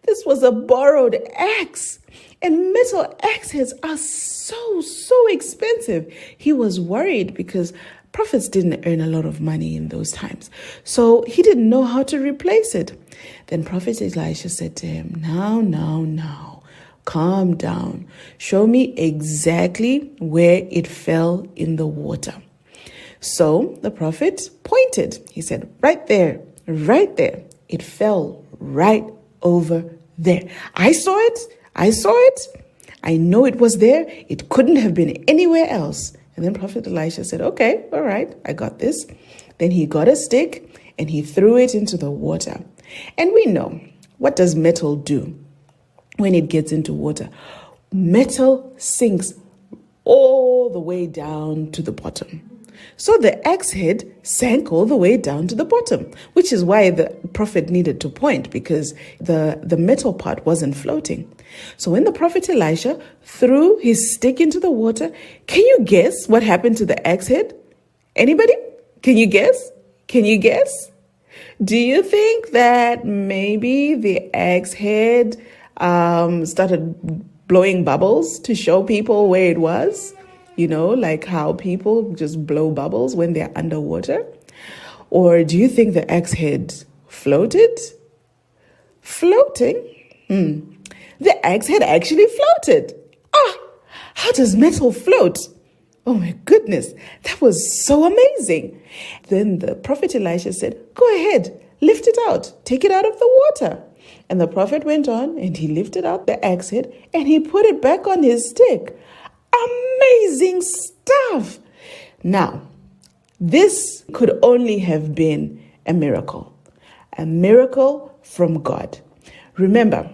This was a borrowed axe, and metal axes are so, so expensive. He was worried because prophets didn't earn a lot of money in those times. So he didn't know how to replace it. Then Prophet Elisha said to him, Now, now, now, calm down. Show me exactly where it fell in the water. So the prophet pointed. He said, Right there right there. It fell right over there. I saw it. I saw it. I know it was there. It couldn't have been anywhere else. And then Prophet Elisha said, Okay, all right, I got this. Then he got a stick and he threw it into the water. And we know what does metal do when it gets into water? Metal sinks all the way down to the bottom. So the axe head sank all the way down to the bottom, which is why the prophet needed to point because the, the metal part wasn't floating. So when the prophet Elisha threw his stick into the water, can you guess what happened to the axe head? Anybody? Can you guess? Can you guess? Do you think that maybe the axe head um, started blowing bubbles to show people where it was? You know, like how people just blow bubbles when they're underwater? Or do you think the axe head floated? Floating? Hmm. The axe head actually floated. Ah, how does metal float? Oh my goodness, that was so amazing. Then the prophet Elisha said, Go ahead, lift it out, take it out of the water. And the prophet went on and he lifted out the axe head and he put it back on his stick. Amazing stuff. Now, this could only have been a miracle, a miracle from God. Remember,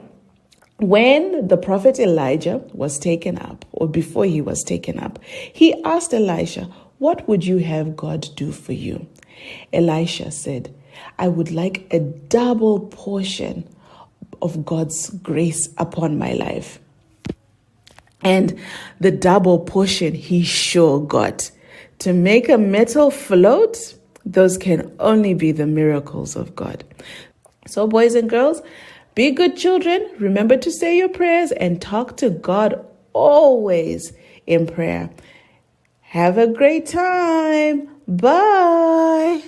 when the prophet Elijah was taken up, or before he was taken up, he asked Elisha, What would you have God do for you? Elisha said, I would like a double portion of God's grace upon my life. And the double portion he sure got. To make a metal float, those can only be the miracles of God. So, boys and girls, be good children. Remember to say your prayers and talk to God always in prayer. Have a great time. Bye.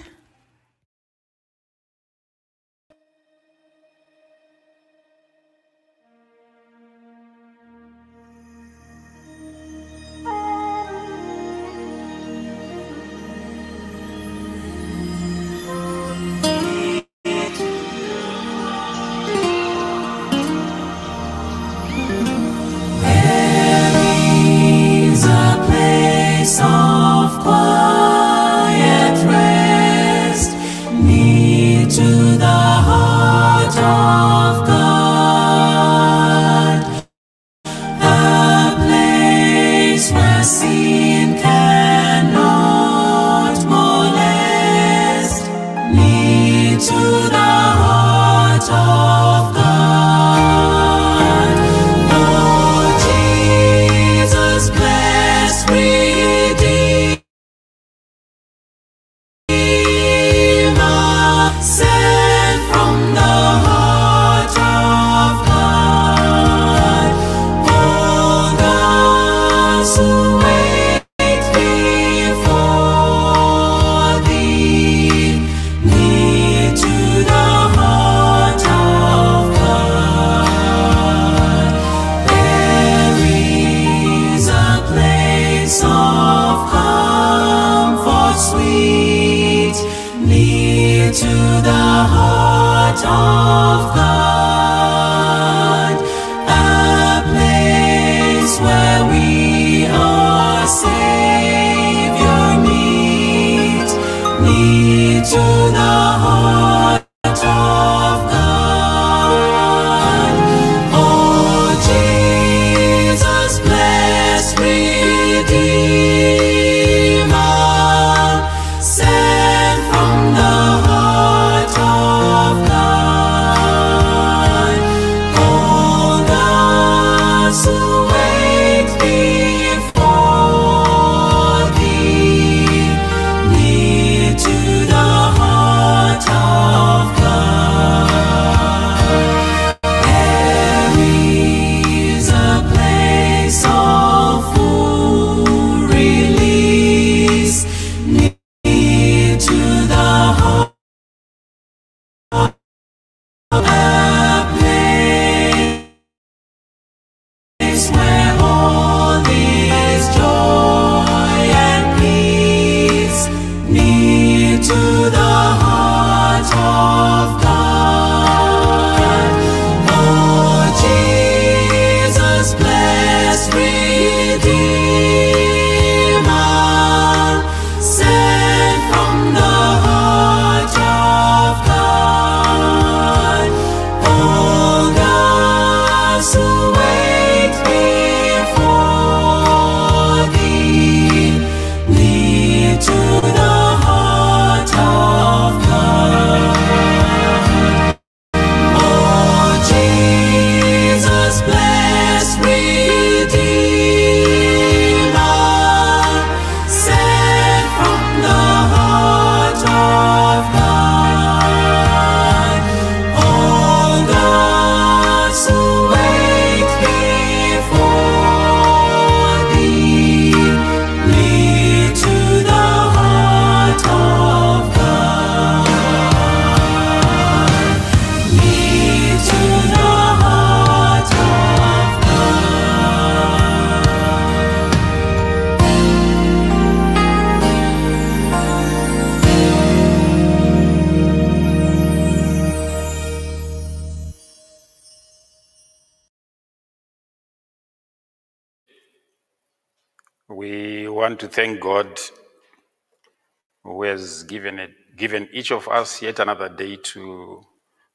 Each of us yet another day to,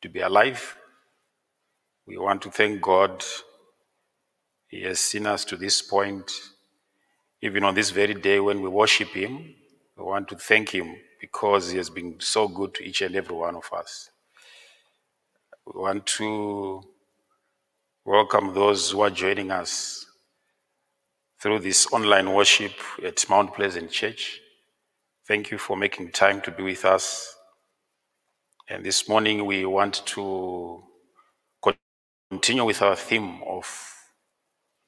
to be alive. We want to thank God. He has seen us to this point. Even on this very day when we worship Him, we want to thank Him because He has been so good to each and every one of us. We want to welcome those who are joining us through this online worship at Mount Pleasant Church. Thank you for making time to be with us. And this morning we want to continue with our theme of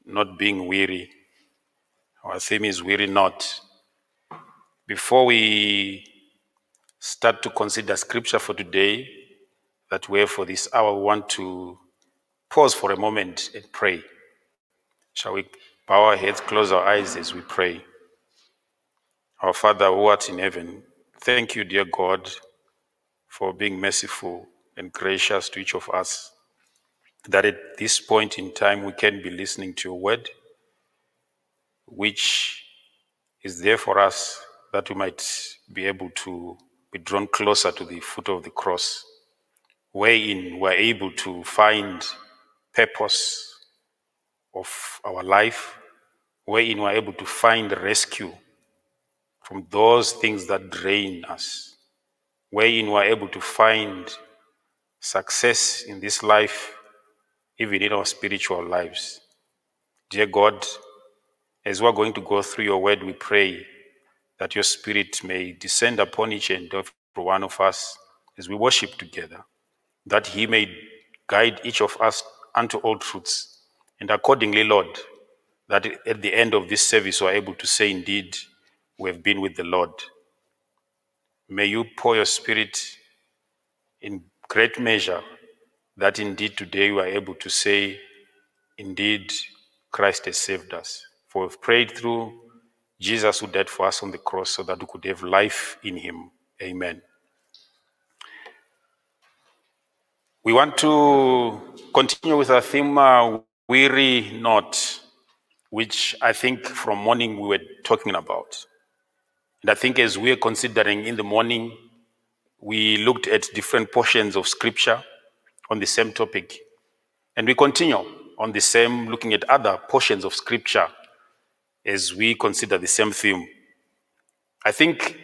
not being weary. Our theme is weary not. Before we start to consider scripture for today that have for this hour, we want to pause for a moment and pray. Shall we bow our heads, close our eyes as we pray? Our Father who art in heaven, thank you, dear God, for being merciful and gracious to each of us. That at this point in time we can be listening to your word, which is there for us that we might be able to be drawn closer to the foot of the cross, wherein we're able to find purpose of our life, wherein we're able to find rescue from those things that drain us, wherein we're able to find success in this life, even in our spiritual lives. Dear God, as we're going to go through your word, we pray that your spirit may descend upon each and every one of us as we worship together, that he may guide each of us unto all truths. And accordingly, Lord, that at the end of this service we're able to say, indeed, we have been with the Lord. May you pour your spirit in great measure that indeed today we are able to say, indeed, Christ has saved us. For we've prayed through Jesus who died for us on the cross so that we could have life in him. Amen. We want to continue with our theme, uh, Weary Not, which I think from morning we were talking about. And I think as we are considering in the morning, we looked at different portions of scripture on the same topic. And we continue on the same, looking at other portions of scripture as we consider the same theme. I think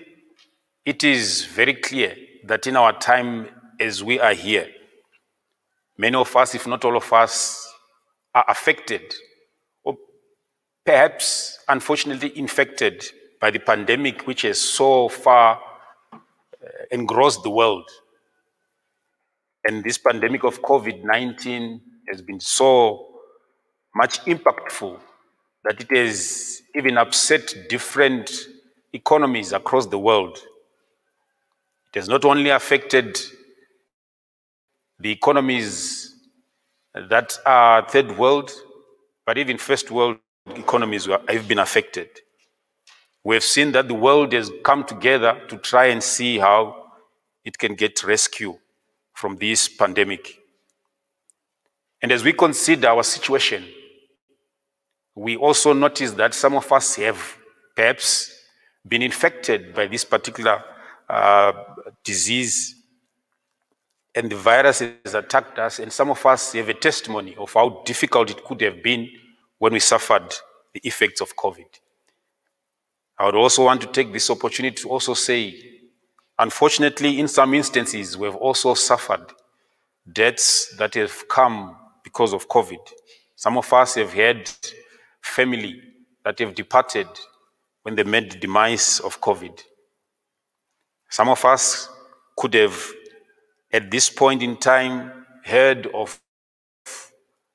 it is very clear that in our time as we are here, many of us, if not all of us, are affected or perhaps unfortunately infected by the pandemic which has so far uh, engrossed the world. And this pandemic of COVID 19 has been so much impactful that it has even upset different economies across the world. It has not only affected the economies that are third world, but even first world economies have been affected. We have seen that the world has come together to try and see how it can get rescue from this pandemic. And as we consider our situation, we also notice that some of us have perhaps been infected by this particular uh, disease and the virus has attacked us, and some of us have a testimony of how difficult it could have been when we suffered the effects of COVID. I would also want to take this opportunity to also say, unfortunately, in some instances, we have also suffered deaths that have come because of COVID. Some of us have had family that have departed when they met the demise of COVID. Some of us could have, at this point in time, heard of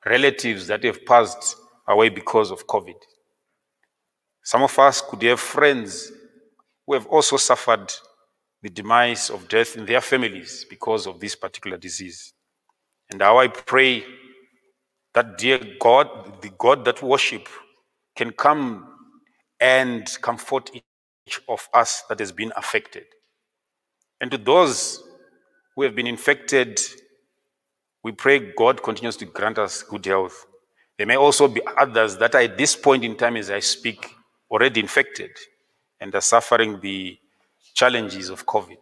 relatives that have passed away because of COVID. Some of us could have friends who have also suffered the demise of death in their families because of this particular disease. And how I pray that, dear God, the God that worship, can come and comfort each of us that has been affected. And to those who have been infected, we pray God continues to grant us good health. There may also be others that at this point in time as I speak already infected and are suffering the challenges of COVID.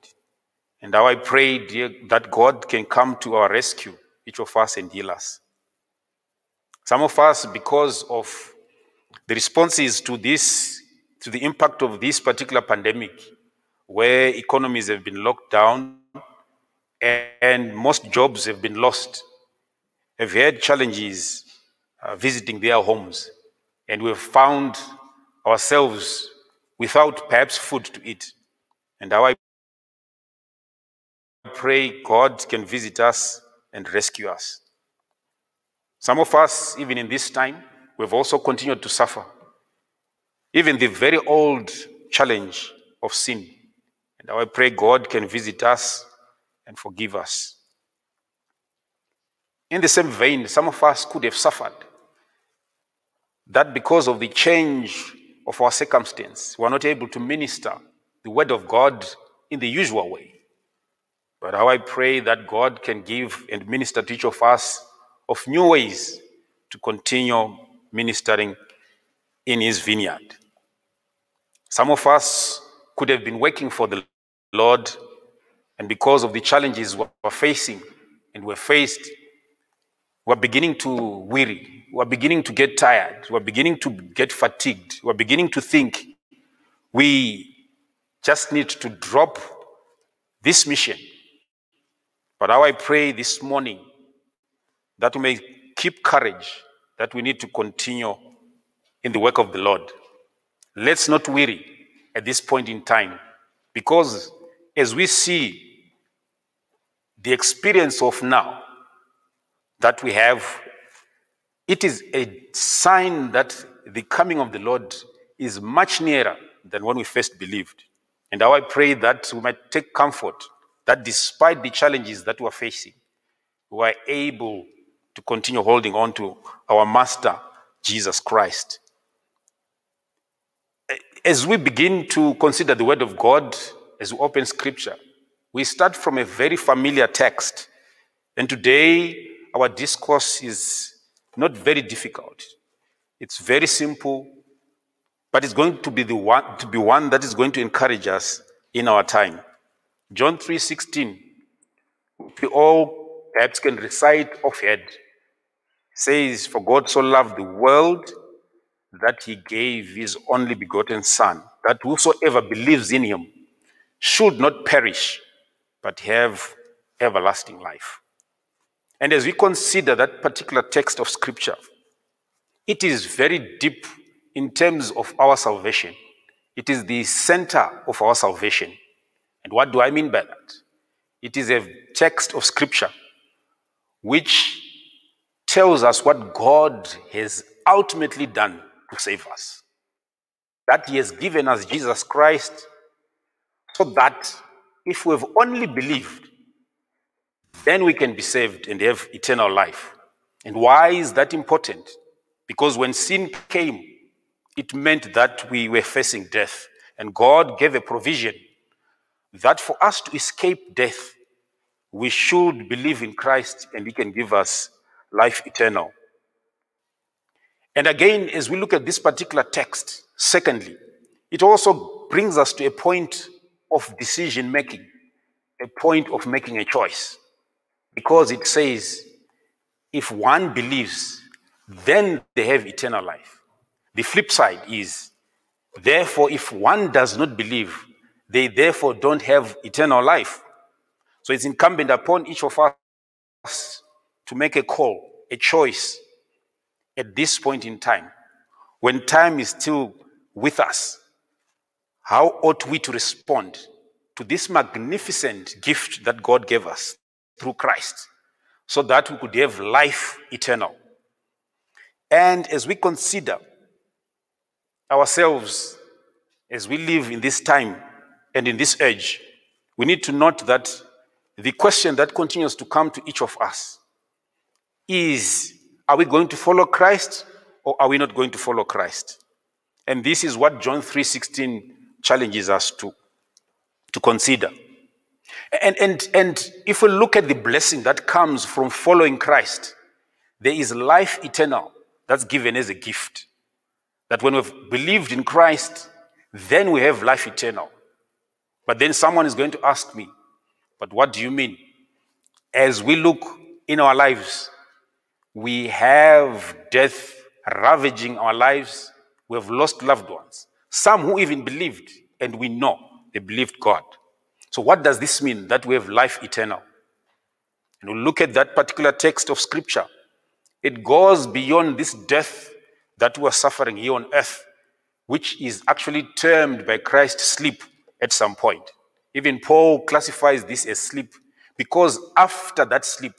And now I pray, dear, that God can come to our rescue, each of us, and heal us. Some of us, because of the responses to this, to the impact of this particular pandemic, where economies have been locked down and most jobs have been lost, have had challenges uh, visiting their homes, and we've found ourselves without perhaps food to eat. And now I pray God can visit us and rescue us. Some of us, even in this time, we've also continued to suffer. Even the very old challenge of sin. And now I pray God can visit us and forgive us. In the same vein, some of us could have suffered that because of the change of our circumstance, we are not able to minister the word of God in the usual way. But how I pray that God can give and minister to each of us of new ways to continue ministering in His vineyard. Some of us could have been working for the Lord, and because of the challenges we're facing and we're faced, we're beginning to weary. We're beginning to get tired. We're beginning to get fatigued. We're beginning to think we just need to drop this mission. But how I pray this morning that we may keep courage, that we need to continue in the work of the Lord. Let's not weary at this point in time, because as we see the experience of now that we have, it is a sign that the coming of the Lord is much nearer than when we first believed. And I pray that we might take comfort that despite the challenges that we're facing, we are able to continue holding on to our Master, Jesus Christ. As we begin to consider the Word of God, as we open Scripture, we start from a very familiar text. And today, our discourse is not very difficult. It's very simple, but it's going to be the one to be one that is going to encourage us in our time. John 3:16, we all perhaps can recite offhand, says, For God so loved the world that he gave his only begotten Son, that whosoever believes in him should not perish, but have everlasting life. And as we consider that particular text of Scripture, it is very deep in terms of our salvation. It is the center of our salvation. And what do I mean by that? It is a text of Scripture which tells us what God has ultimately done to save us. That He has given us Jesus Christ so that if we've only believed, then we can be saved and have eternal life. And why is that important? Because when sin came, it meant that we were facing death. And God gave a provision that for us to escape death, we should believe in Christ and He can give us life eternal. And again, as we look at this particular text, secondly, it also brings us to a point of decision making, a point of making a choice. Because it says, if one believes, then they have eternal life. The flip side is, therefore, if one does not believe, they therefore don't have eternal life. So it's incumbent upon each of us to make a call, a choice at this point in time. When time is still with us, how ought we to respond to this magnificent gift that God gave us through Christ so that we could have life eternal? And as we consider ourselves as we live in this time and in this age, we need to note that the question that continues to come to each of us is are we going to follow Christ or are we not going to follow Christ? And this is what John 3:16 challenges us to, to consider. And, and, and if we look at the blessing that comes from following Christ, there is life eternal that's given as a gift that when we've believed in Christ, then we have life eternal. But then someone is going to ask me, but what do you mean? As we look in our lives, we have death ravaging our lives. We have lost loved ones. Some who even believed, and we know they believed God. So, what does this mean that we have life eternal? And we look at that particular text of scripture. It goes beyond this death that we are suffering here on earth, which is actually termed by Christ sleep at some point. Even Paul classifies this as sleep because after that sleep,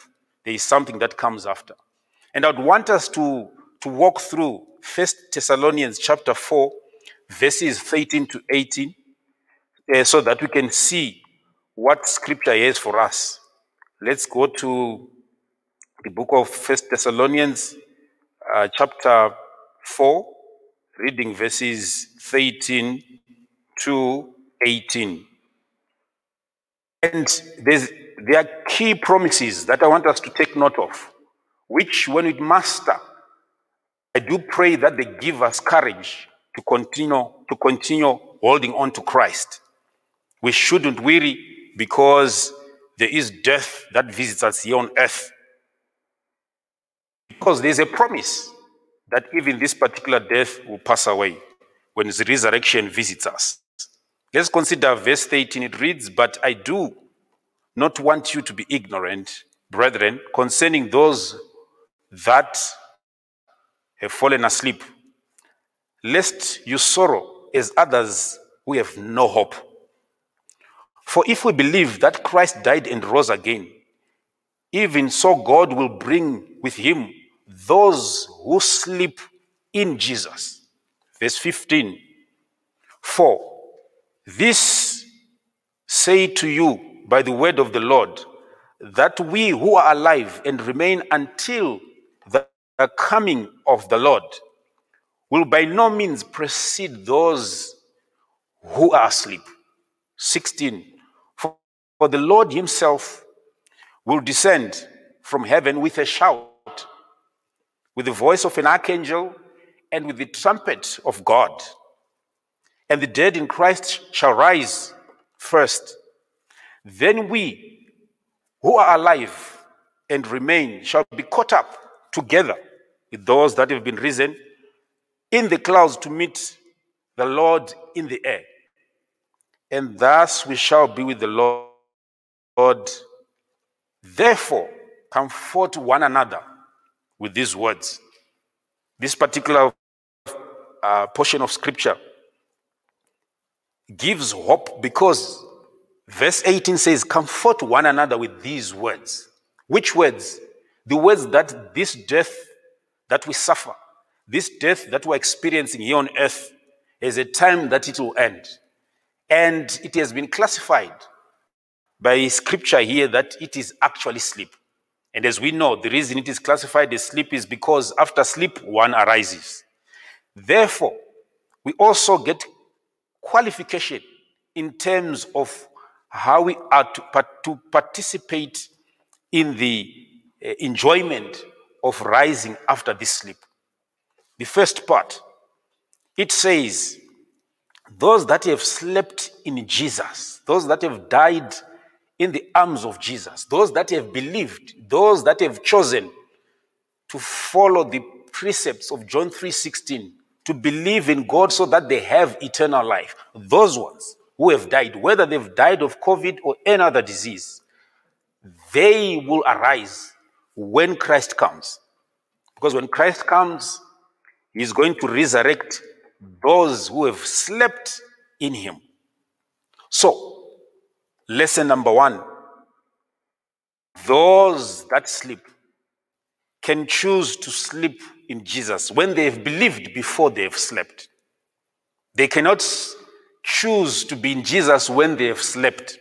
there is something that comes after. And I'd want us to, to walk through First Thessalonians chapter 4, verses 13 to 18, uh, so that we can see what scripture has for us. Let's go to the book of First Thessalonians, uh, chapter 4, reading verses 13 to 18. And there are key promises that I want us to take note of, which, when we master, I do pray that they give us courage to continue to continue holding on to Christ. We shouldn't weary because there is death that visits us here on earth. Because there's a promise that even this particular death will pass away when the resurrection visits us. Let's consider verse 13. It reads, But I do not want you to be ignorant, brethren, concerning those that have fallen asleep, lest you sorrow as others who have no hope. For if we believe that Christ died and rose again, even so God will bring with him those who sleep in Jesus. Verse 15. For this say to you by the word of the Lord, that we who are alive and remain until the coming of the Lord will by no means precede those who are asleep. 16. For, the Lord himself will descend from heaven with a shout, with the voice of an archangel, and with the trumpet of God. And the dead in Christ shall rise first. Then we who are alive and remain shall be caught up together with those that have been risen in the clouds to meet the Lord in the air. And thus we shall be with the Lord. Therefore, comfort one another with these words. This particular uh, portion of scripture gives hope because verse 18 says, Comfort one another with these words. Which words? The words that this death that we suffer, this death that we're experiencing here on earth, is a time that it will end. And it has been classified by scripture here that it is actually sleep. And as we know, the reason it is classified as sleep is because after sleep, one arises. Therefore, we also get qualification in terms of how we are to, to participate in the uh, enjoyment of rising after this sleep. The first part, it says, those that have slept in Jesus, those that have died in the arms of Jesus, those that have believed, those that have chosen to follow the precepts of John 3:16, to believe in God so that they have eternal life. Those ones who have died, whether they've died of COVID or any other disease, they will arise when Christ comes. Because when Christ comes, He's going to resurrect those who have slept in Him. So, lesson number one those that sleep can choose to sleep in Jesus when they have believed before they have slept. They cannot choose to be in Jesus when they have slept.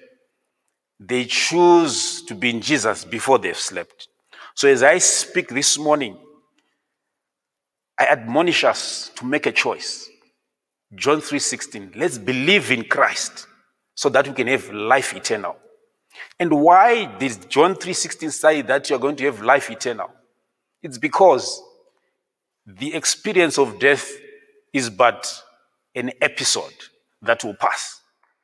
They choose to be in Jesus before they have slept. So as I speak this morning, I admonish us to make a choice. John 3:16. Let's believe in Christ so that we can have life eternal. And why did John 3:16 say that you're going to have life eternal? It's because the experience of death is but an episode that will pass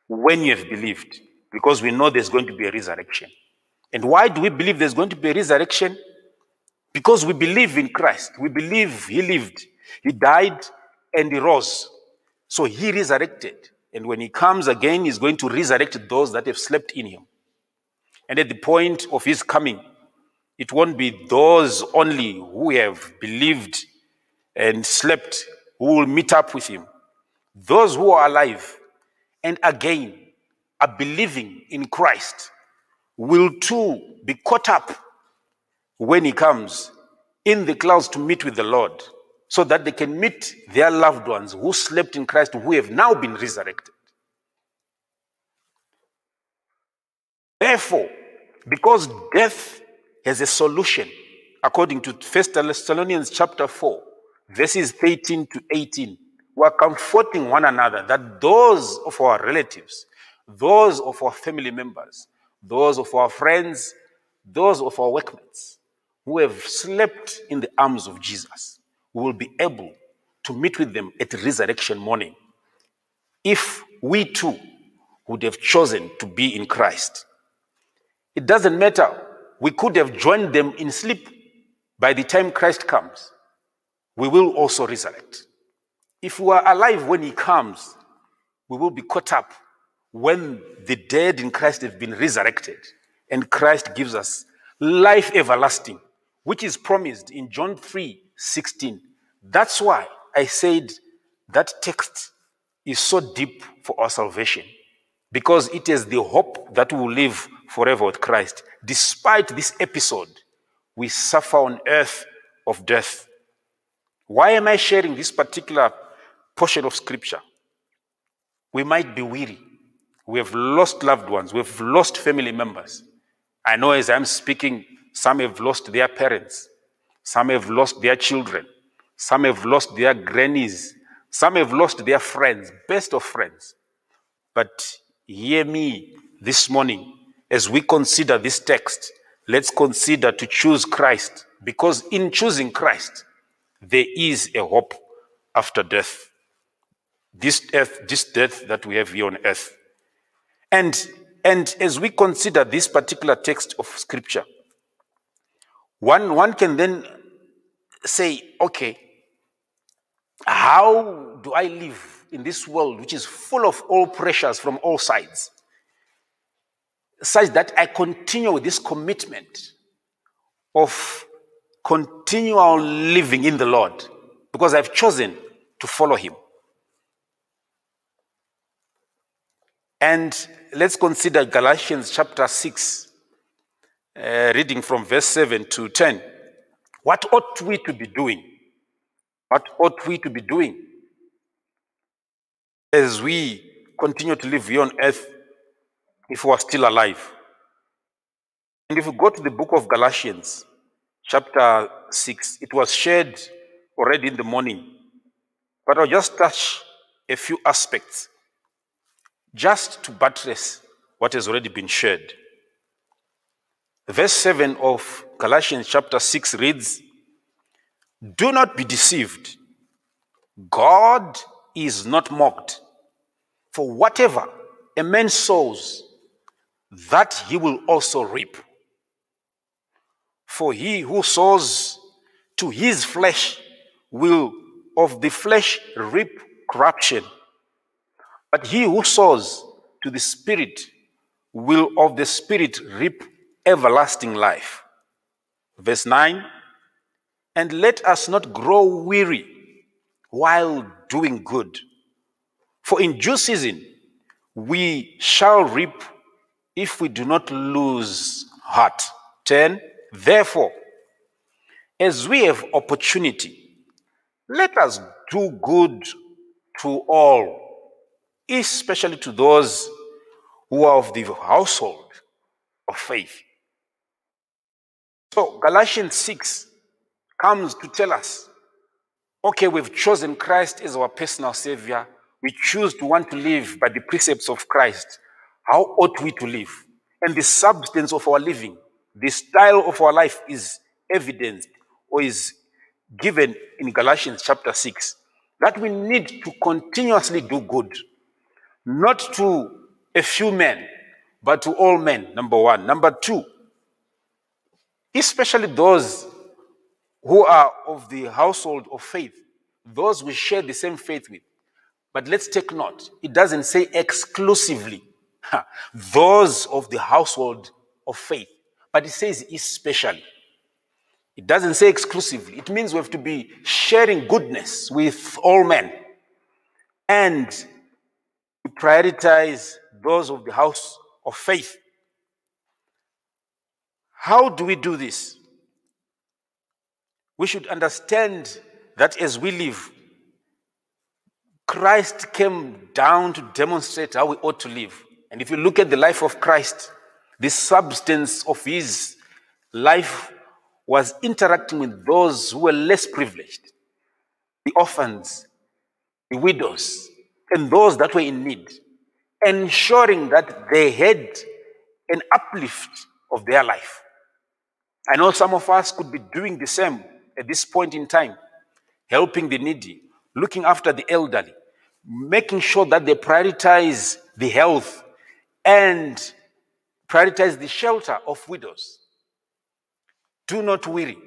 when you have believed, because we know there's going to be a resurrection. And why do we believe there's going to be a resurrection? Because we believe in Christ. We believe He lived, He died, and He rose. So He resurrected. And when He comes again, He's going to resurrect those that have slept in Him. And at the point of His coming, it won't be those only who have believed and slept who will meet up with Him. Those who are alive and again are believing in Christ will too be caught up when he comes in the clouds to meet with the Lord, so that they can meet their loved ones who slept in Christ, who have now been resurrected. Therefore, because death has a solution, according to 1 Thessalonians chapter 4, verses 13 to 18, we are comforting one another that those of our relatives, those of our family members, those of our friends, those of our workmates who have slept in the arms of Jesus, we will be able to meet with them at resurrection morning if we too would have chosen to be in Christ. It doesn't matter. We could have joined them in sleep. By the time Christ comes, we will also resurrect. If we are alive when he comes, we will be caught up when the dead in Christ have been resurrected and Christ gives us life everlasting, which is promised in John 3 16. That's why I said that text is so deep for our salvation because it is the hope that we will live forever with Christ. Despite this episode, we suffer on earth of death. Why am I sharing this particular portion of scripture? We might be weary. We have lost loved ones. We have lost family members. I know as I'm speaking, some have lost their parents. Some have lost their children. Some have lost their grannies. Some have lost their friends, best of friends. But hear me this morning as we consider this text. Let's consider to choose Christ because in choosing Christ, there is a hope after death. This earth, this death that we have here on earth. And, and as we consider this particular text of scripture, one, one can then say, okay, how do I live in this world which is full of all pressures from all sides? Such that I continue with this commitment of continual living in the Lord because I've chosen to follow Him. And let's consider Galatians chapter 6, uh, reading from verse 7 to 10. What ought we to be doing? What ought we to be doing as we continue to live here on earth if we are still alive? And if we go to the book of Galatians, chapter 6, it was shared already in the morning, but I'll just touch a few aspects just to buttress what has already been shared. Verse 7 of Colossians chapter 6 reads Do not be deceived. God is not mocked. For whatever a man sows, that he will also reap. For he who sows to his flesh will of the flesh reap corruption. But he who sows to the Spirit will of the Spirit reap everlasting life. Verse 9 And let us not grow weary while doing good, for in due season we shall reap if we do not lose heart. 10 Therefore, as we have opportunity, let us do good to all especially to those who are of the household of faith. So, Galatians 6 comes to tell us okay, we've chosen Christ as our personal Savior. We choose to want to live by the precepts of Christ. How ought we to live? And the substance of our living, the style of our life is evidenced or is given in Galatians chapter 6, that we need to continuously do good, not to a few men, but to all men, number one. Number two, especially those who are of the household of faith, those we share the same faith with. But let's take note, it doesn't say exclusively those of the household of faith, but it says especially. It doesn't say exclusively. It means we have to be sharing goodness with all men and prioritize those of the house of faith. How do we do this? We should understand that as we live, Christ came down to demonstrate how we ought to live. And if you look at the life of Christ, the substance of his life was interacting with those who were less privileged the orphans, the widows, and those that were in need, ensuring that they had an uplift of their life. I know some of us could be doing the same at this point in time, helping the needy, looking after the elderly, making sure that they prioritize the health and prioritize the shelter of widows. Do not weary.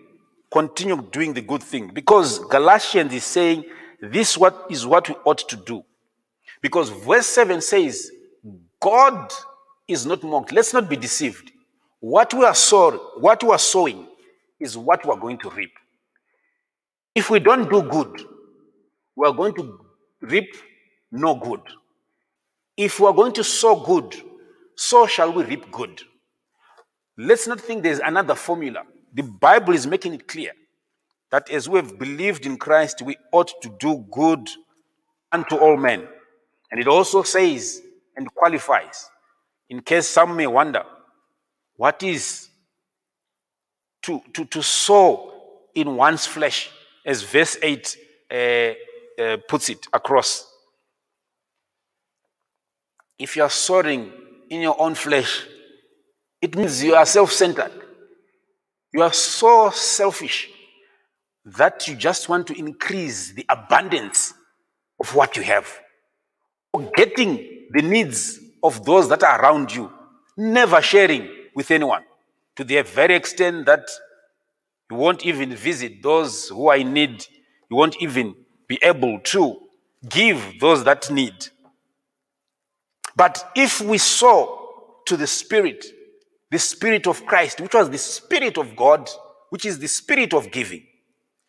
Continue doing the good thing. Because Galatians is saying this what is what we ought to do. Because verse 7 says, God is not mocked. Let's not be deceived. What we are sowing, what we are sowing is what we are going to reap. If we don't do good, we are going to reap no good. If we are going to sow good, so shall we reap good. Let's not think there's another formula. The Bible is making it clear that as we have believed in Christ, we ought to do good unto all men. And it also says and qualifies, in case some may wonder, what is to, to, to sow in one's flesh, as verse 8 uh, uh, puts it across. If you are sowing in your own flesh, it means you are self centered. You are so selfish that you just want to increase the abundance of what you have, forgetting the needs of those that are around you, never sharing with anyone to the very extent that you won't even visit those who are in need. You won't even be able to give those that need. But if we sow to the Spirit, the Spirit of Christ, which was the Spirit of God, which is the Spirit of giving,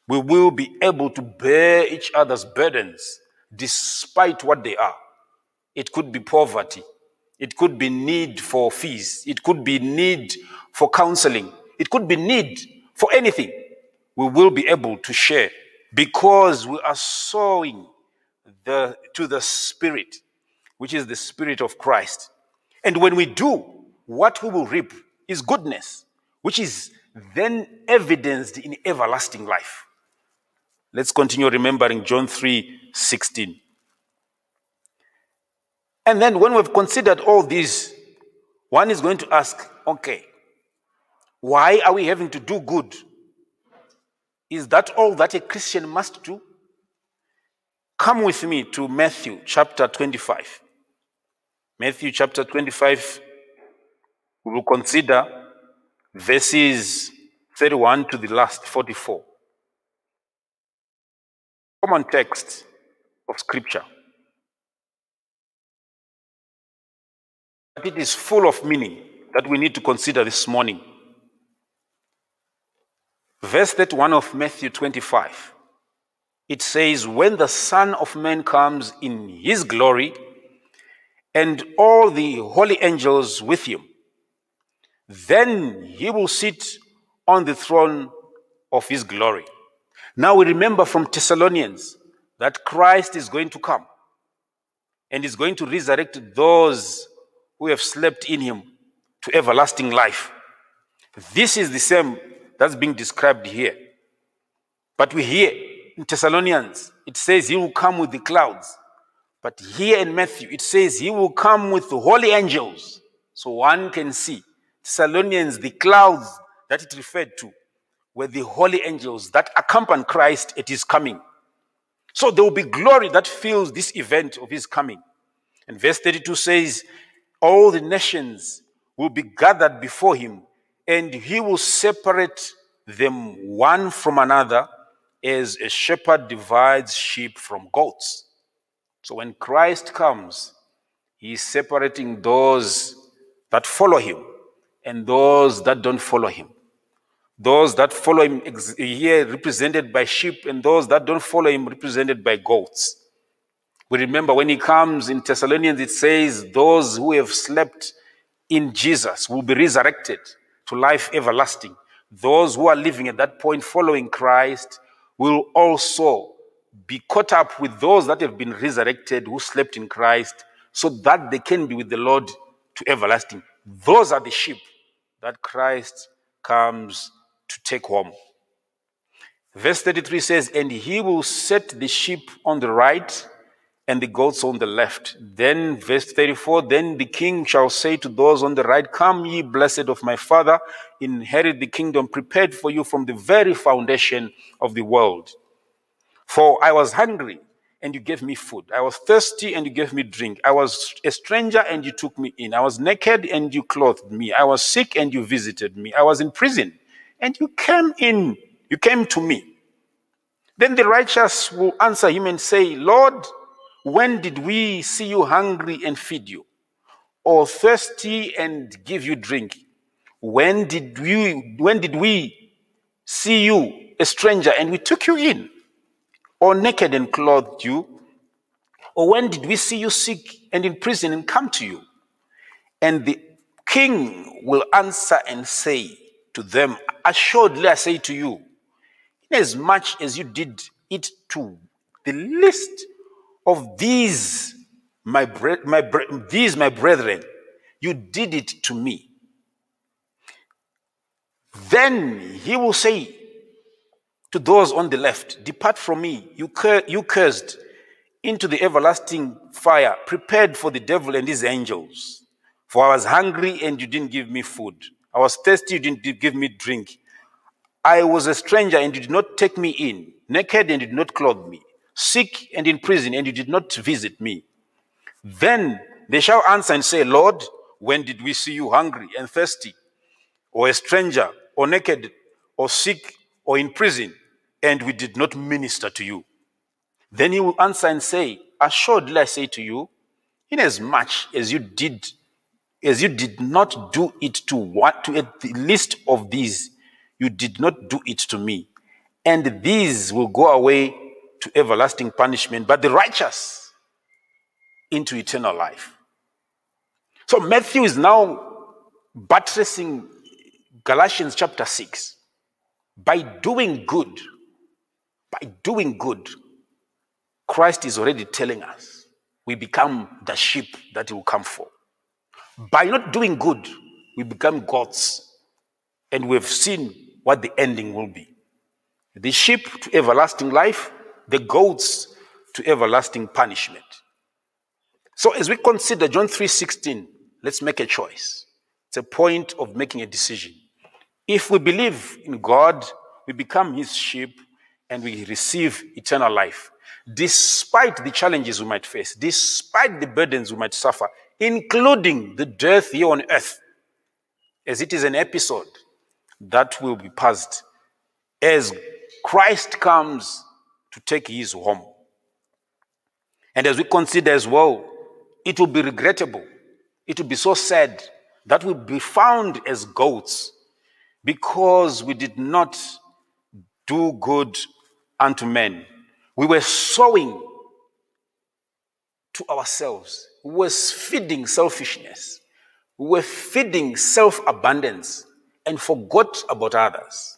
we will be able to bear each other's burdens despite what they are. It could be poverty. It could be need for fees. It could be need for counseling. It could be need for anything. We will be able to share because we are sowing the, to the Spirit, which is the Spirit of Christ. And when we do, what we will reap is goodness, which is then evidenced in everlasting life. Let's continue remembering John 3 16. And then when we've considered all these, one is going to ask, okay, why are we having to do good? Is that all that a Christian must do? Come with me to Matthew chapter 25. Matthew chapter 25, we will consider verses 31 to the last 44. Common text of scripture. But it is full of meaning that we need to consider this morning. Verse 31 of Matthew 25. It says, When the Son of Man comes in his glory, and all the holy angels with him, then he will sit on the throne of his glory. Now we remember from Thessalonians that Christ is going to come and is going to resurrect those who have slept in him to everlasting life. This is the same that's being described here. But we hear in Thessalonians, it says he will come with the clouds. But here in Matthew, it says he will come with the holy angels. So one can see Thessalonians, the clouds that it referred to were the holy angels that accompany Christ at his coming. So there will be glory that fills this event of his coming. And verse 32 says, All the nations will be gathered before him, and he will separate them one from another as a shepherd divides sheep from goats. So when Christ comes, he is separating those that follow him and those that don't follow him. Those that follow him here represented by sheep, and those that don't follow him represented by goats. We remember when he comes in Thessalonians, it says, Those who have slept in Jesus will be resurrected to life everlasting. Those who are living at that point following Christ will also be caught up with those that have been resurrected who slept in Christ so that they can be with the Lord to everlasting. Those are the sheep that Christ comes to take home. Verse 33 says, And he will set the sheep on the right and the goats on the left. Then, verse 34, then the king shall say to those on the right, Come, ye blessed of my father, inherit the kingdom prepared for you from the very foundation of the world. For I was hungry, and you gave me food. I was thirsty, and you gave me drink. I was a stranger, and you took me in. I was naked, and you clothed me. I was sick, and you visited me. I was in prison, and you came in. You came to me. Then the righteous will answer him and say, Lord, when did we see you hungry and feed you, or thirsty and give you drink? When did we, when did we see you a stranger and we took you in, or naked and clothed you? Or when did we see you sick and in prison and come to you? And the king will answer and say to them, Assuredly I say to you, inasmuch as you did it to the least of these my, bre- my bre- these my brethren you did it to me. Then he will say to those on the left depart from me you, cur- you cursed into the everlasting fire prepared for the devil and his angels. For i was hungry and you didn't give me food. I was thirsty you didn't give me drink. I was a stranger and you did not take me in, naked and you did not clothe me, sick and in prison and you did not visit me. Then they shall answer and say, Lord, when did we see you hungry and thirsty, or a stranger, or naked, or sick, or in prison, and we did not minister to you? Then he will answer and say, Assuredly I say to you, inasmuch as you did as you did not do it to one to at the least of these, you did not do it to me. And these will go away to everlasting punishment, but the righteous into eternal life. So Matthew is now buttressing Galatians chapter 6 by doing good. By doing good, Christ is already telling us we become the sheep that he will come for. By not doing good, we become gods. And we've seen what the ending will be. The sheep to everlasting life, the goats to everlasting punishment. So as we consider John 3:16, let's make a choice. It's a point of making a decision. If we believe in God, we become his sheep and we receive eternal life. Despite the challenges we might face, despite the burdens we might suffer, including the death here on earth, as it is an episode that will be passed as Christ comes to take his home. And as we consider as well, it will be regrettable, it will be so sad that we'll be found as goats because we did not do good unto men. We were sowing to ourselves, we were feeding selfishness, we were feeding self abundance and forgot about others.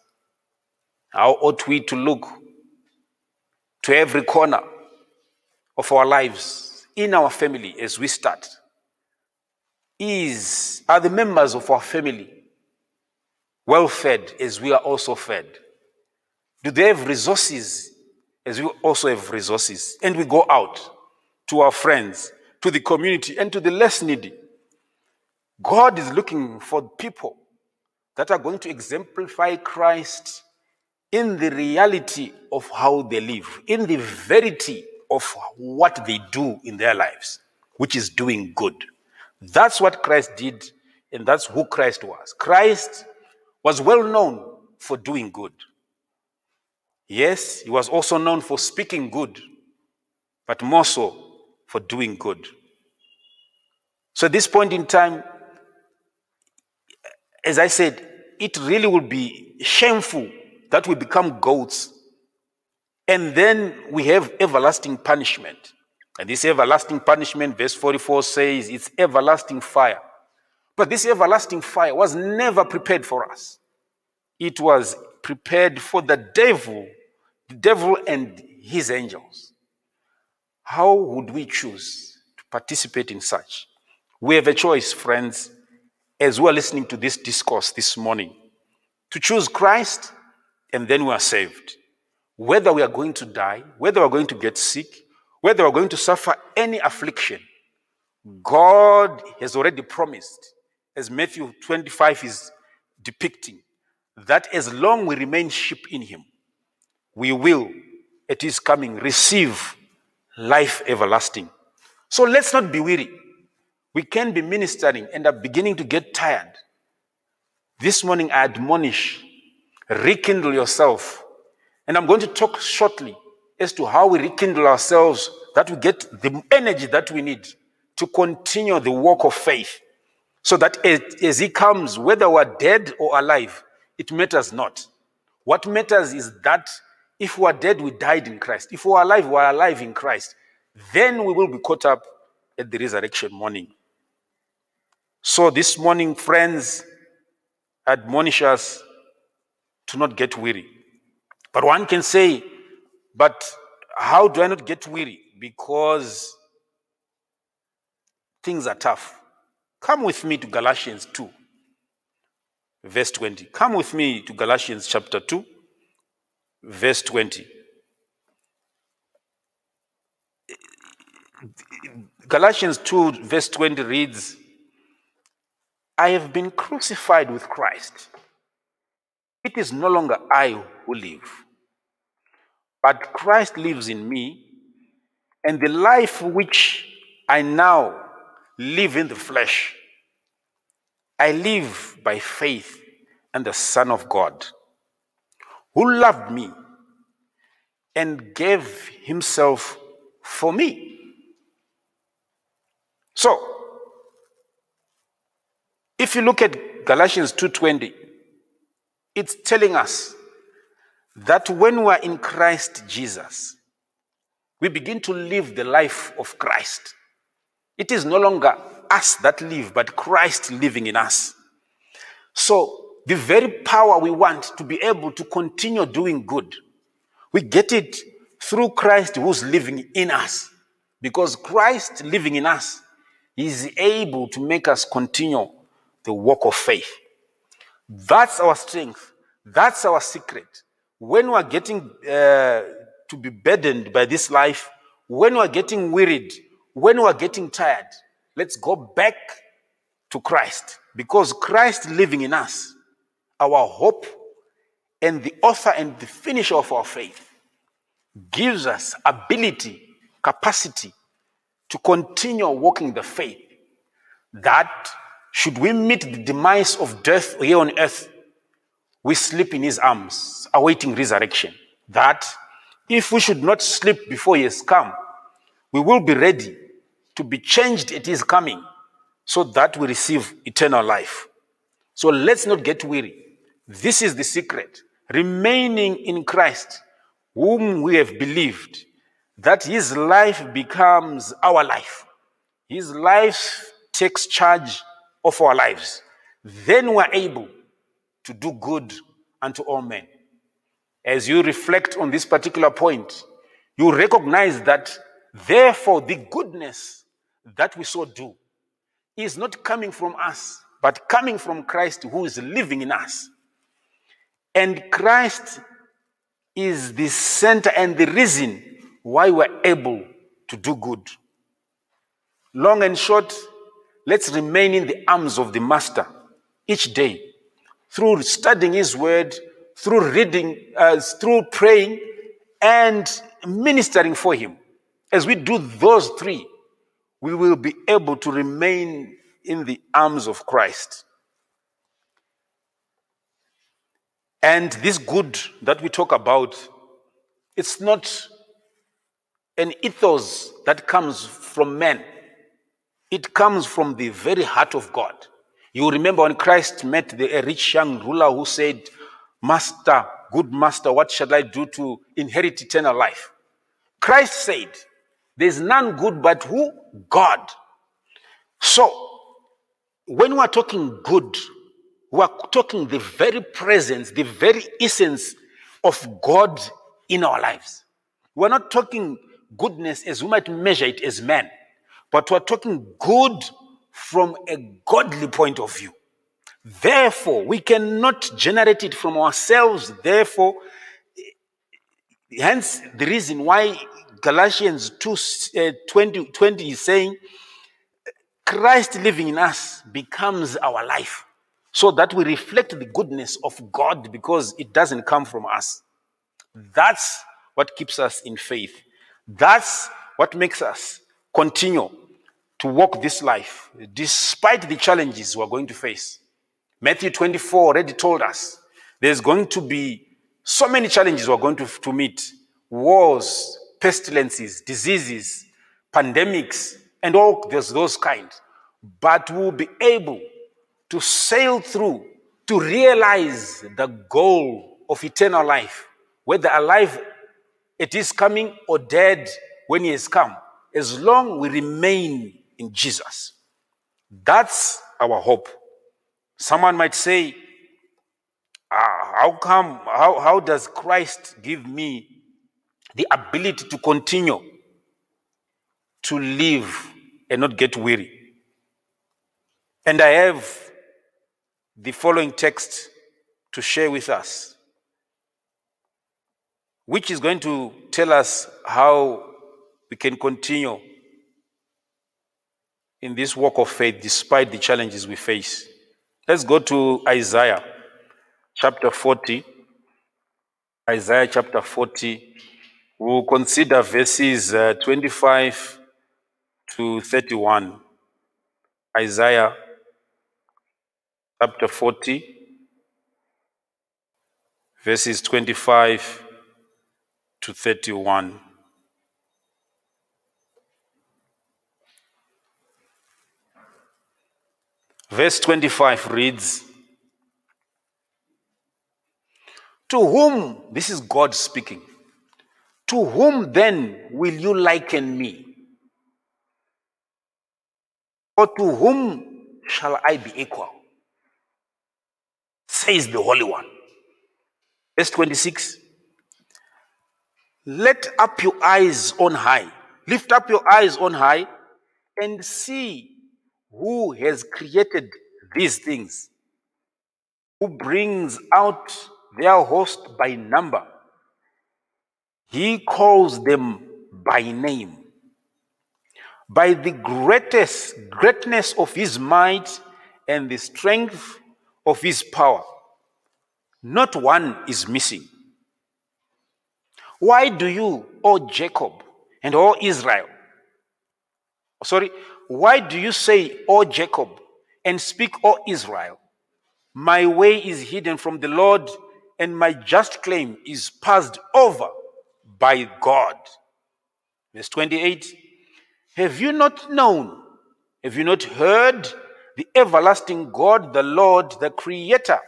How ought we to look to every corner of our lives in our family as we start? Is are the members of our family well fed as we are also fed? Do they have resources as we also have resources? And we go out to our friends, to the community, and to the less needy. God is looking for people that are going to exemplify Christ in the reality of how they live, in the verity of what they do in their lives, which is doing good. That's what Christ did, and that's who Christ was. Christ was well known for doing good. Yes, he was also known for speaking good, but more so for doing good. So at this point in time, as I said, it really would be shameful that we become goats and then we have everlasting punishment. And this everlasting punishment, verse 44 says, it's everlasting fire. But this everlasting fire was never prepared for us. It was prepared for the devil, the devil and his angels. How would we choose to participate in such? We have a choice, friends, as we are listening to this discourse this morning, to choose Christ and then we are saved. Whether we are going to die, whether we're going to get sick, whether we're going to suffer any affliction, God has already promised, as Matthew 25 is depicting, that as long we remain sheep in Him, we will, at His coming, receive life everlasting. So let's not be weary. We can be ministering and are beginning to get tired. This morning, I admonish rekindle yourself. And I'm going to talk shortly as to how we rekindle ourselves, that we get the energy that we need to continue the walk of faith. So that as, as He comes, whether we're dead or alive, it matters not. What matters is that if we are dead, we died in Christ. If we are alive, we are alive in Christ. Then we will be caught up at the resurrection morning. So this morning, friends, admonish us to not get weary. But one can say, but how do I not get weary? Because things are tough. Come with me to Galatians 2, verse 20. Come with me to Galatians chapter 2, verse 20. Galatians 2, verse 20 reads, I have been crucified with Christ. It is no longer I who live, but Christ lives in me, and the life which I now live in the flesh, I live by faith in the Son of God, who loved me and gave himself for me. So, if you look at Galatians 2:20, it's telling us that when we're in Christ Jesus, we begin to live the life of Christ. It is no longer us that live, but Christ living in us. So, the very power we want to be able to continue doing good, we get it through Christ who's living in us. Because Christ living in us is able to make us continue the walk of faith. That's our strength. That's our secret. When we're getting uh, to be burdened by this life, when we're getting wearied, when we're getting tired, let's go back to Christ because Christ living in us, our hope and the author and the finisher of our faith, gives us ability, capacity to continue walking the faith that should we meet the demise of death here on earth, we sleep in his arms, awaiting resurrection. That if we should not sleep before he has come, we will be ready to be changed at his coming so that we receive eternal life. So let's not get weary. This is the secret. Remaining in Christ, whom we have believed, that his life becomes our life. His life takes charge of our lives. Then we're able to do good unto all men. As you reflect on this particular point, you recognize that, therefore, the goodness that we so do is not coming from us, but coming from Christ who is living in us. And Christ is the center and the reason why we're able to do good. Long and short, let's remain in the arms of the Master each day through studying His Word, through reading, uh, through praying, and ministering for Him. As we do those three, we will be able to remain in the arms of Christ. And this good that we talk about, it's not an ethos that comes from men. It comes from the very heart of God. You remember when Christ met the a rich young ruler who said, Master, good master, what shall I do to inherit eternal life? Christ said, There's none good but who? God. So, when we are talking good, we are talking the very presence, the very essence of God in our lives. We're not talking goodness as we might measure it as man, but we're talking good from a godly point of view. Therefore, we cannot generate it from ourselves. Therefore, hence the reason why Galatians 2 uh, 20, 20 is saying, Christ living in us becomes our life so that we reflect the goodness of God because it doesn't come from us. That's what keeps us in faith. That's what makes us continue to walk this life despite the challenges we're going to face. Matthew 24 already told us there's going to be so many challenges we're going to, to meet wars, pestilences, diseases, pandemics, and all those, those kinds. But we'll be able to sail through to realize the goal of eternal life, whether alive it is coming or dead when he has come, as long we remain in Jesus. That's our hope. Someone might say, "Ah, How come, how, how does Christ give me the ability to continue to live and not get weary? And I have the following text to share with us, which is going to tell us how we can continue in this walk of faith despite the challenges we face. Let's go to Isaiah chapter 40. Isaiah chapter 40. We'll consider verses uh, 25 to 31. Isaiah chapter 40, verses 25 to 31. Verse 25 reads, To whom, this is God speaking, to whom then will you liken me? Or to whom shall I be equal? Says the Holy One. Verse 26 Let up your eyes on high, lift up your eyes on high, and see who has created these things, who brings out their host by number. He calls them by name. By the greatest greatness of his might and the strength of his power, not one is missing. Why do you, O Jacob and O Israel, sorry, why do you say, O Jacob, and speak, O Israel? My way is hidden from the Lord, and my just claim is passed over by God. Verse 28 Have you not known? Have you not heard? The everlasting God, the Lord, the Creator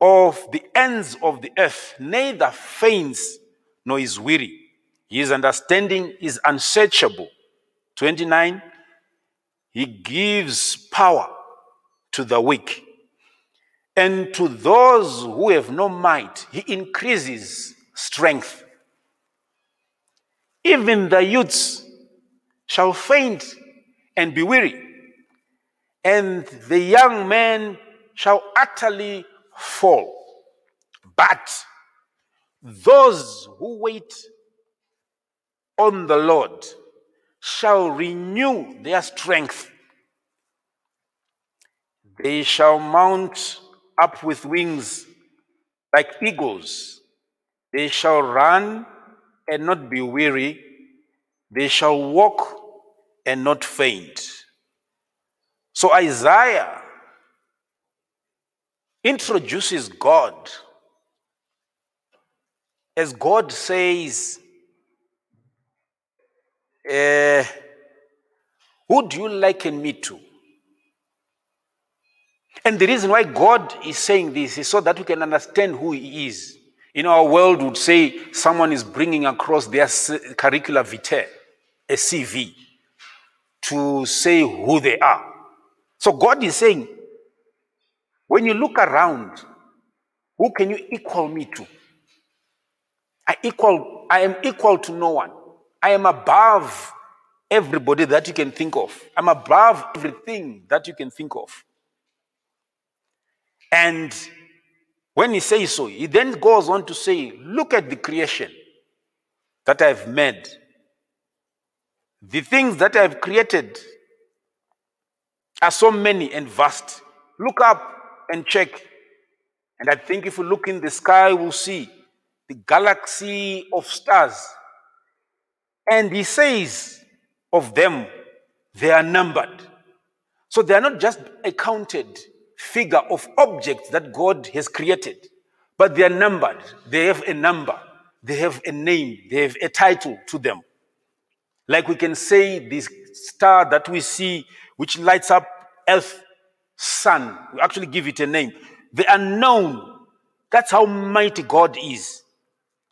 of the ends of the earth, neither faints nor is weary. His understanding is unsearchable. 29 he gives power to the weak. And to those who have no might, he increases strength. Even the youths shall faint and be weary, and the young men shall utterly fall. But those who wait on the Lord shall renew their strength. They shall mount up with wings like eagles. They shall run and not be weary. They shall walk and not faint. So Isaiah introduces God as God says, eh, Who do you liken me to? And the reason why God is saying this is so that we can understand who He is. In our world, would say someone is bringing across their curricula vitae, a CV, to say who they are. So God is saying, when you look around, who can you equal me to? I equal, I am equal to no one. I am above everybody that you can think of. I'm above everything that you can think of. And when he says so, he then goes on to say, Look at the creation that I've made. The things that I've created are so many and vast. Look up and check. And I think if we look in the sky, we'll see the galaxy of stars. And he says of them, they are numbered. So they are not just a counted figure of objects that God has created, but they are numbered. They have a number, they have a name, they have a title to them. Like we can say, this star that we see, which lights up earth, sun, we actually give it a name. They are known. That's how mighty God is.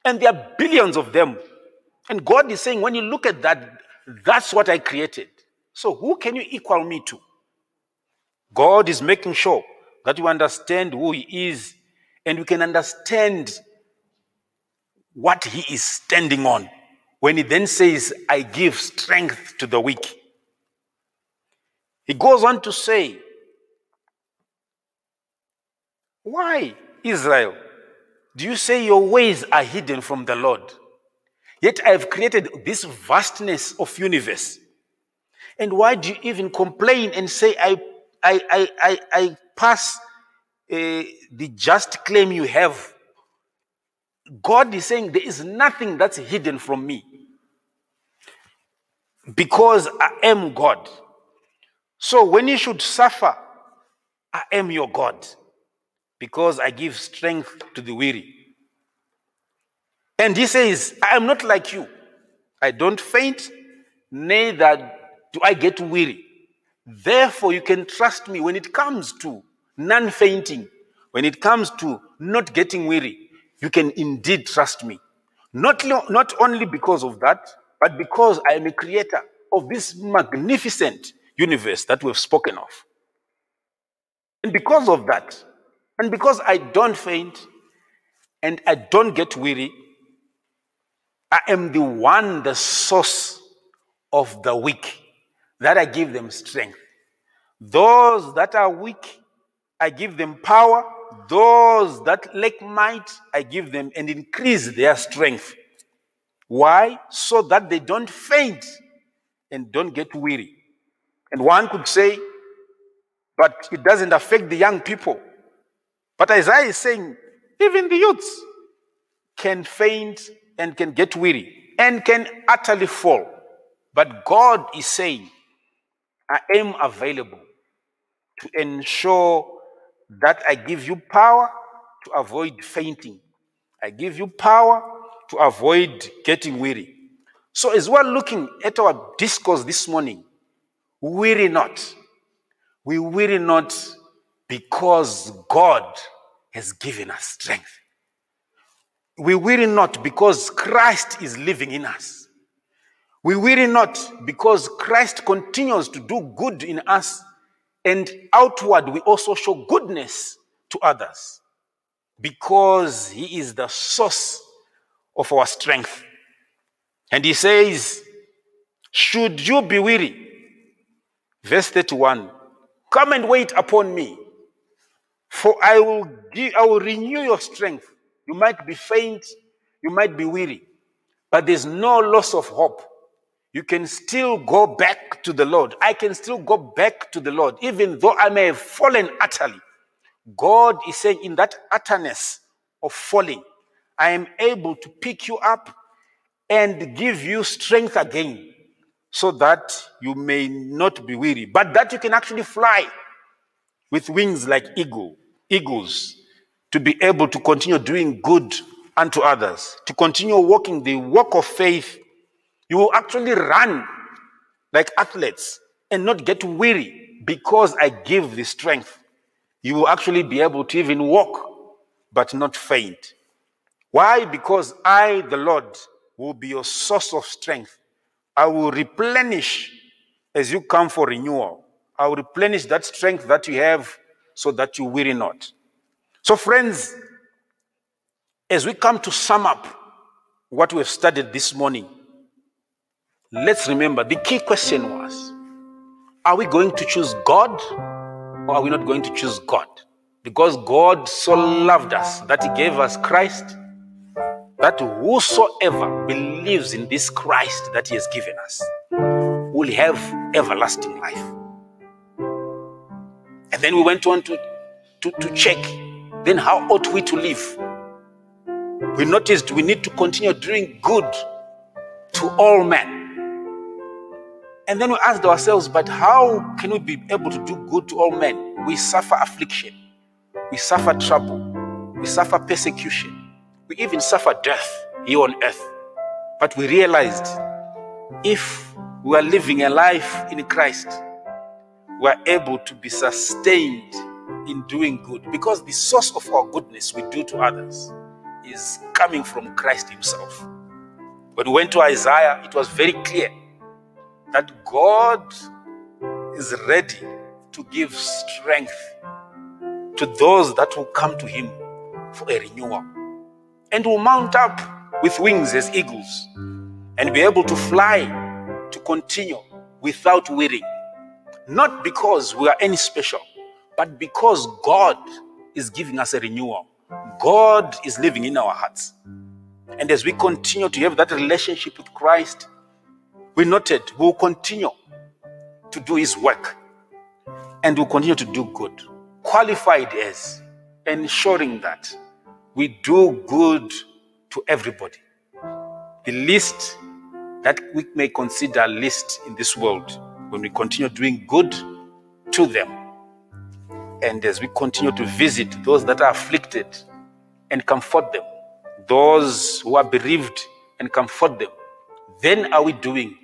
And there are billions of them. And God is saying, when you look at that, that's what I created. So who can you equal me to? God is making sure that you understand who He is and you can understand what He is standing on when He then says, I give strength to the weak. He goes on to say, Why, Israel, do you say your ways are hidden from the Lord? Yet I have created this vastness of universe. And why do you even complain and say, I, I, I, I, I pass uh, the just claim you have? God is saying there is nothing that's hidden from me because I am God. So when you should suffer, I am your God because I give strength to the weary. And he says, I am not like you. I don't faint, neither do I get weary. Therefore, you can trust me when it comes to non fainting, when it comes to not getting weary. You can indeed trust me. Not, not only because of that, but because I am a creator of this magnificent universe that we've spoken of. And because of that, and because I don't faint and I don't get weary, I am the one, the source of the weak, that I give them strength. Those that are weak, I give them power. Those that lack might, I give them and increase their strength. Why? So that they don't faint and don't get weary. And one could say, but it doesn't affect the young people. But Isaiah is saying, even the youths can faint and can get weary and can utterly fall. But God is saying, I am available to ensure that I give you power to avoid fainting. I give you power to avoid getting weary. So, as we're looking at our discourse this morning, weary not. We weary not because God has given us strength. We weary not because Christ is living in us. We weary not because Christ continues to do good in us, and outward we also show goodness to others because He is the source of our strength. And He says, Should you be weary? Verse 31 Come and wait upon me, for I will give, I will renew your strength. You might be faint, you might be weary, but there's no loss of hope. You can still go back to the Lord. I can still go back to the Lord, even though I may have fallen utterly. God is saying, in that utterness, of falling, I am able to pick you up and give you strength again so that you may not be weary, but that you can actually fly with wings like eagle, eagles, to be able to continue doing good unto others, to continue walking the walk of faith. You will actually run like athletes and not get weary because I give the strength. You will actually be able to even walk but not faint. Why? Because I, the Lord, will be your source of strength. I will replenish as you come for renewal. I will replenish that strength that you have so that you weary not. So, friends, as we come to sum up what we have studied this morning, let's remember the key question was Are we going to choose God or are we not going to choose God? Because God so loved us that He gave us Christ, that whosoever believes in this Christ that He has given us will have everlasting life. And then we went on to, to, to check then how ought we to live? We noticed we need to continue doing good to all men. And then we asked ourselves, but how can we be able to do good to all men? We suffer affliction, we suffer trouble, we suffer persecution, we even suffer death here on earth. But we realized if we are living a life in Christ, we are able to be sustained in doing good because the source of our goodness we do to others is coming from Christ Himself. When we went to Isaiah, it was very clear that God is ready to give strength to those that will come to Him for a renewal and will mount up with wings as eagles and be able to fly to continue without wearying. Not because we are any special, but because God is giving us a renewal. God is living in our hearts. And as we continue to have that relationship with Christ, we noted we will continue to do His work and we'll continue to do good. Qualified as ensuring that we do good to everybody. The least that we may consider least in this world when we continue doing good to them. And as we continue to visit those that are afflicted and comfort them, those who are bereaved and comfort them, then are we doing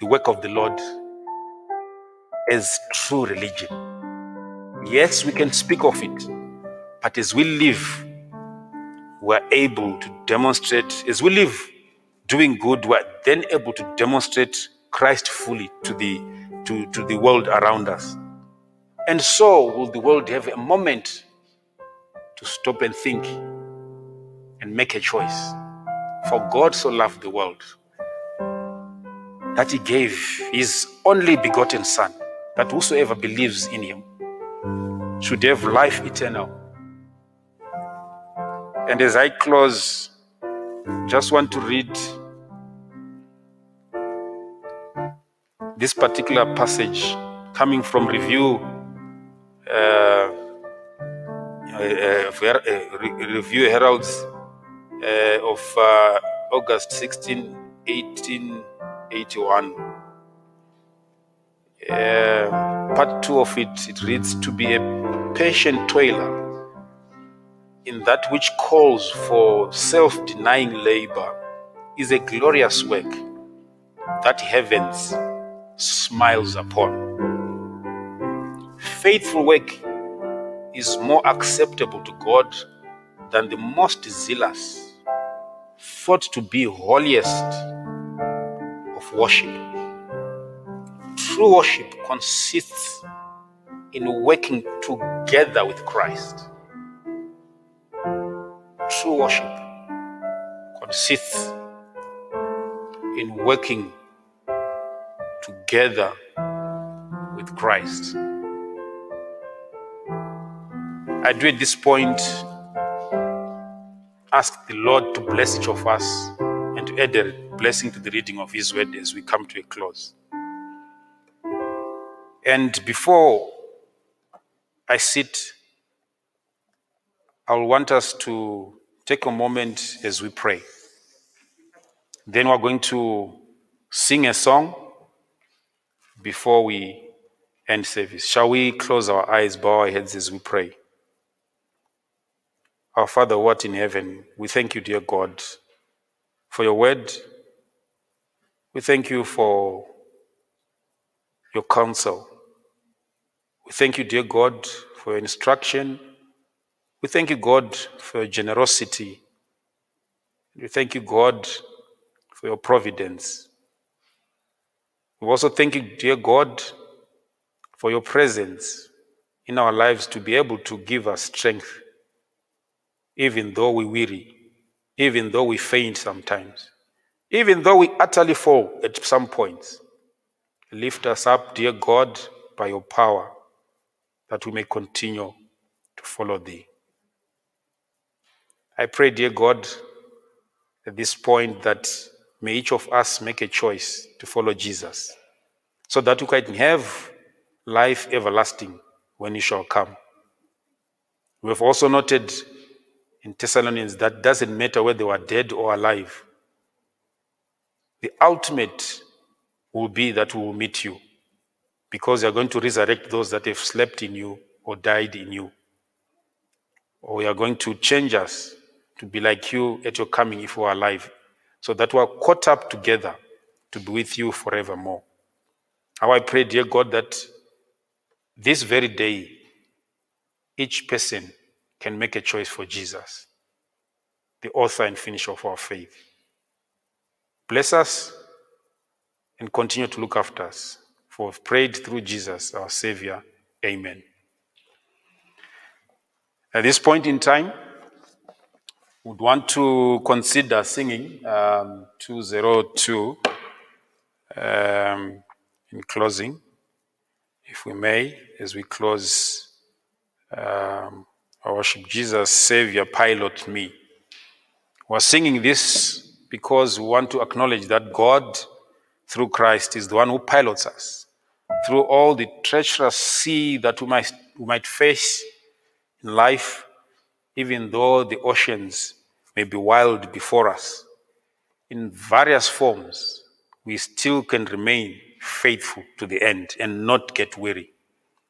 the work of the Lord as true religion. Yes, we can speak of it, but as we live, we're able to demonstrate, as we live doing good, we're then able to demonstrate Christ fully to the, to, to the world around us. And so will the world have a moment to stop and think and make a choice. For God so loved the world that he gave his only begotten Son, that whosoever believes in him should have life eternal. And as I close, just want to read this particular passage coming from review review heralds uh, of uh, august 16 1881 uh, part two of it it reads to be a patient toiler in that which calls for self-denying labor is a glorious work that heavens smiles upon faithful work is more acceptable to God than the most zealous, thought to be holiest of worship. True worship consists in working together with Christ. True worship consists in working together with Christ. I do at this point ask the Lord to bless each of us and to add a blessing to the reading of His word as we come to a close. And before I sit, I will want us to take a moment as we pray. Then we're going to sing a song before we end service. Shall we close our eyes, bow our heads as we pray? Our Father, what in heaven, we thank you, dear God, for your word. We thank you for your counsel. We thank you, dear God, for your instruction. We thank you, God, for your generosity. We thank you, God, for your providence. We also thank you, dear God, for your presence in our lives to be able to give us strength, even though we weary, even though we faint sometimes, even though we utterly fall at some points. Lift us up, dear God, by your power, that we may continue to follow thee. I pray, dear God, at this point that may each of us make a choice to follow Jesus so that we can have life everlasting when he shall come. We have also noted in Thessalonians that doesn't matter whether they were dead or alive. The ultimate will be that we will meet you because you are going to resurrect those that have slept in you or died in you. Or you are going to change us to be like you at your coming if we are alive, so that we are caught up together to be with you forevermore. How I pray, dear God, that this very day, each person can make a choice for Jesus, the author and finisher of our faith. Bless us and continue to look after us. For we've prayed through Jesus, our Savior. Amen. At this point in time, would want to consider singing um, 202 um, in closing, if we may, as we close um, our worship. Jesus, Savior, pilot me. We're singing this because we want to acknowledge that God, through Christ, is the one who pilots us through all the treacherous sea that we might, we might face in life even though the oceans may be wild before us, in various forms, we still can remain faithful to the end and not get weary.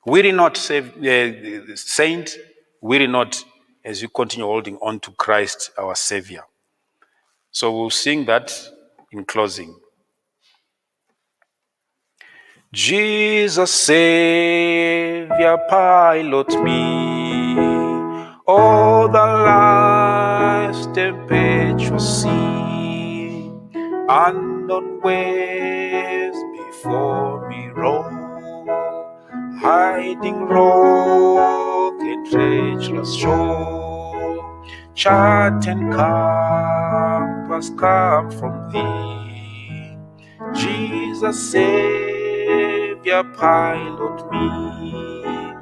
Weary not, save, uh, saint, weary not as you continue holding on to Christ, our Savior. So we'll sing that in closing. Jesus, Savior, pilot me all the life's tempestuous sea, and unknown waves before me roll, hiding rock treacherous shore, chart and compass come from thee, Jesus Savior, pilot me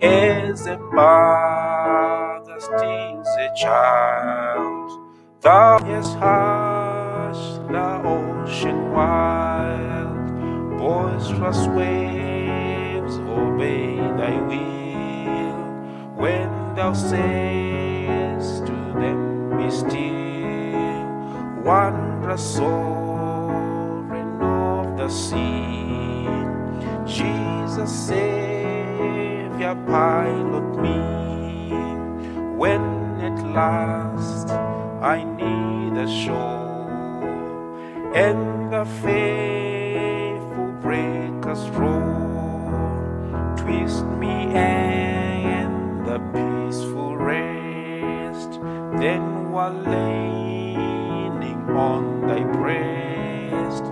as a mother stings a child. Thou hast hushed the ocean wild, boisterous waves obey thy will. When thou sayest to them, Be still, wondrous sovereign of the sea, Jesus. Savior, pilot me when at last I need a shore and the faithful breakers roll. Twist me and the peaceful rest, then while leaning on thy breast,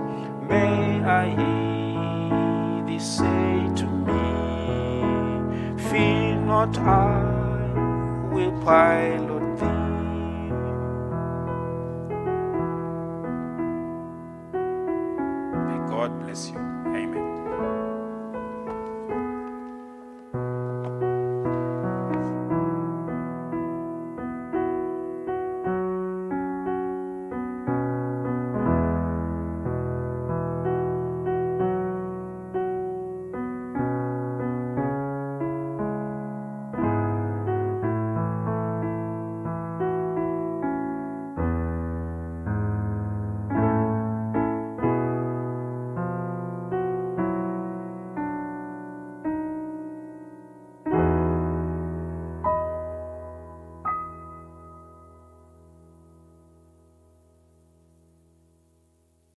may I hear thee say to me. Fear not, I will pilot thee. May God bless you.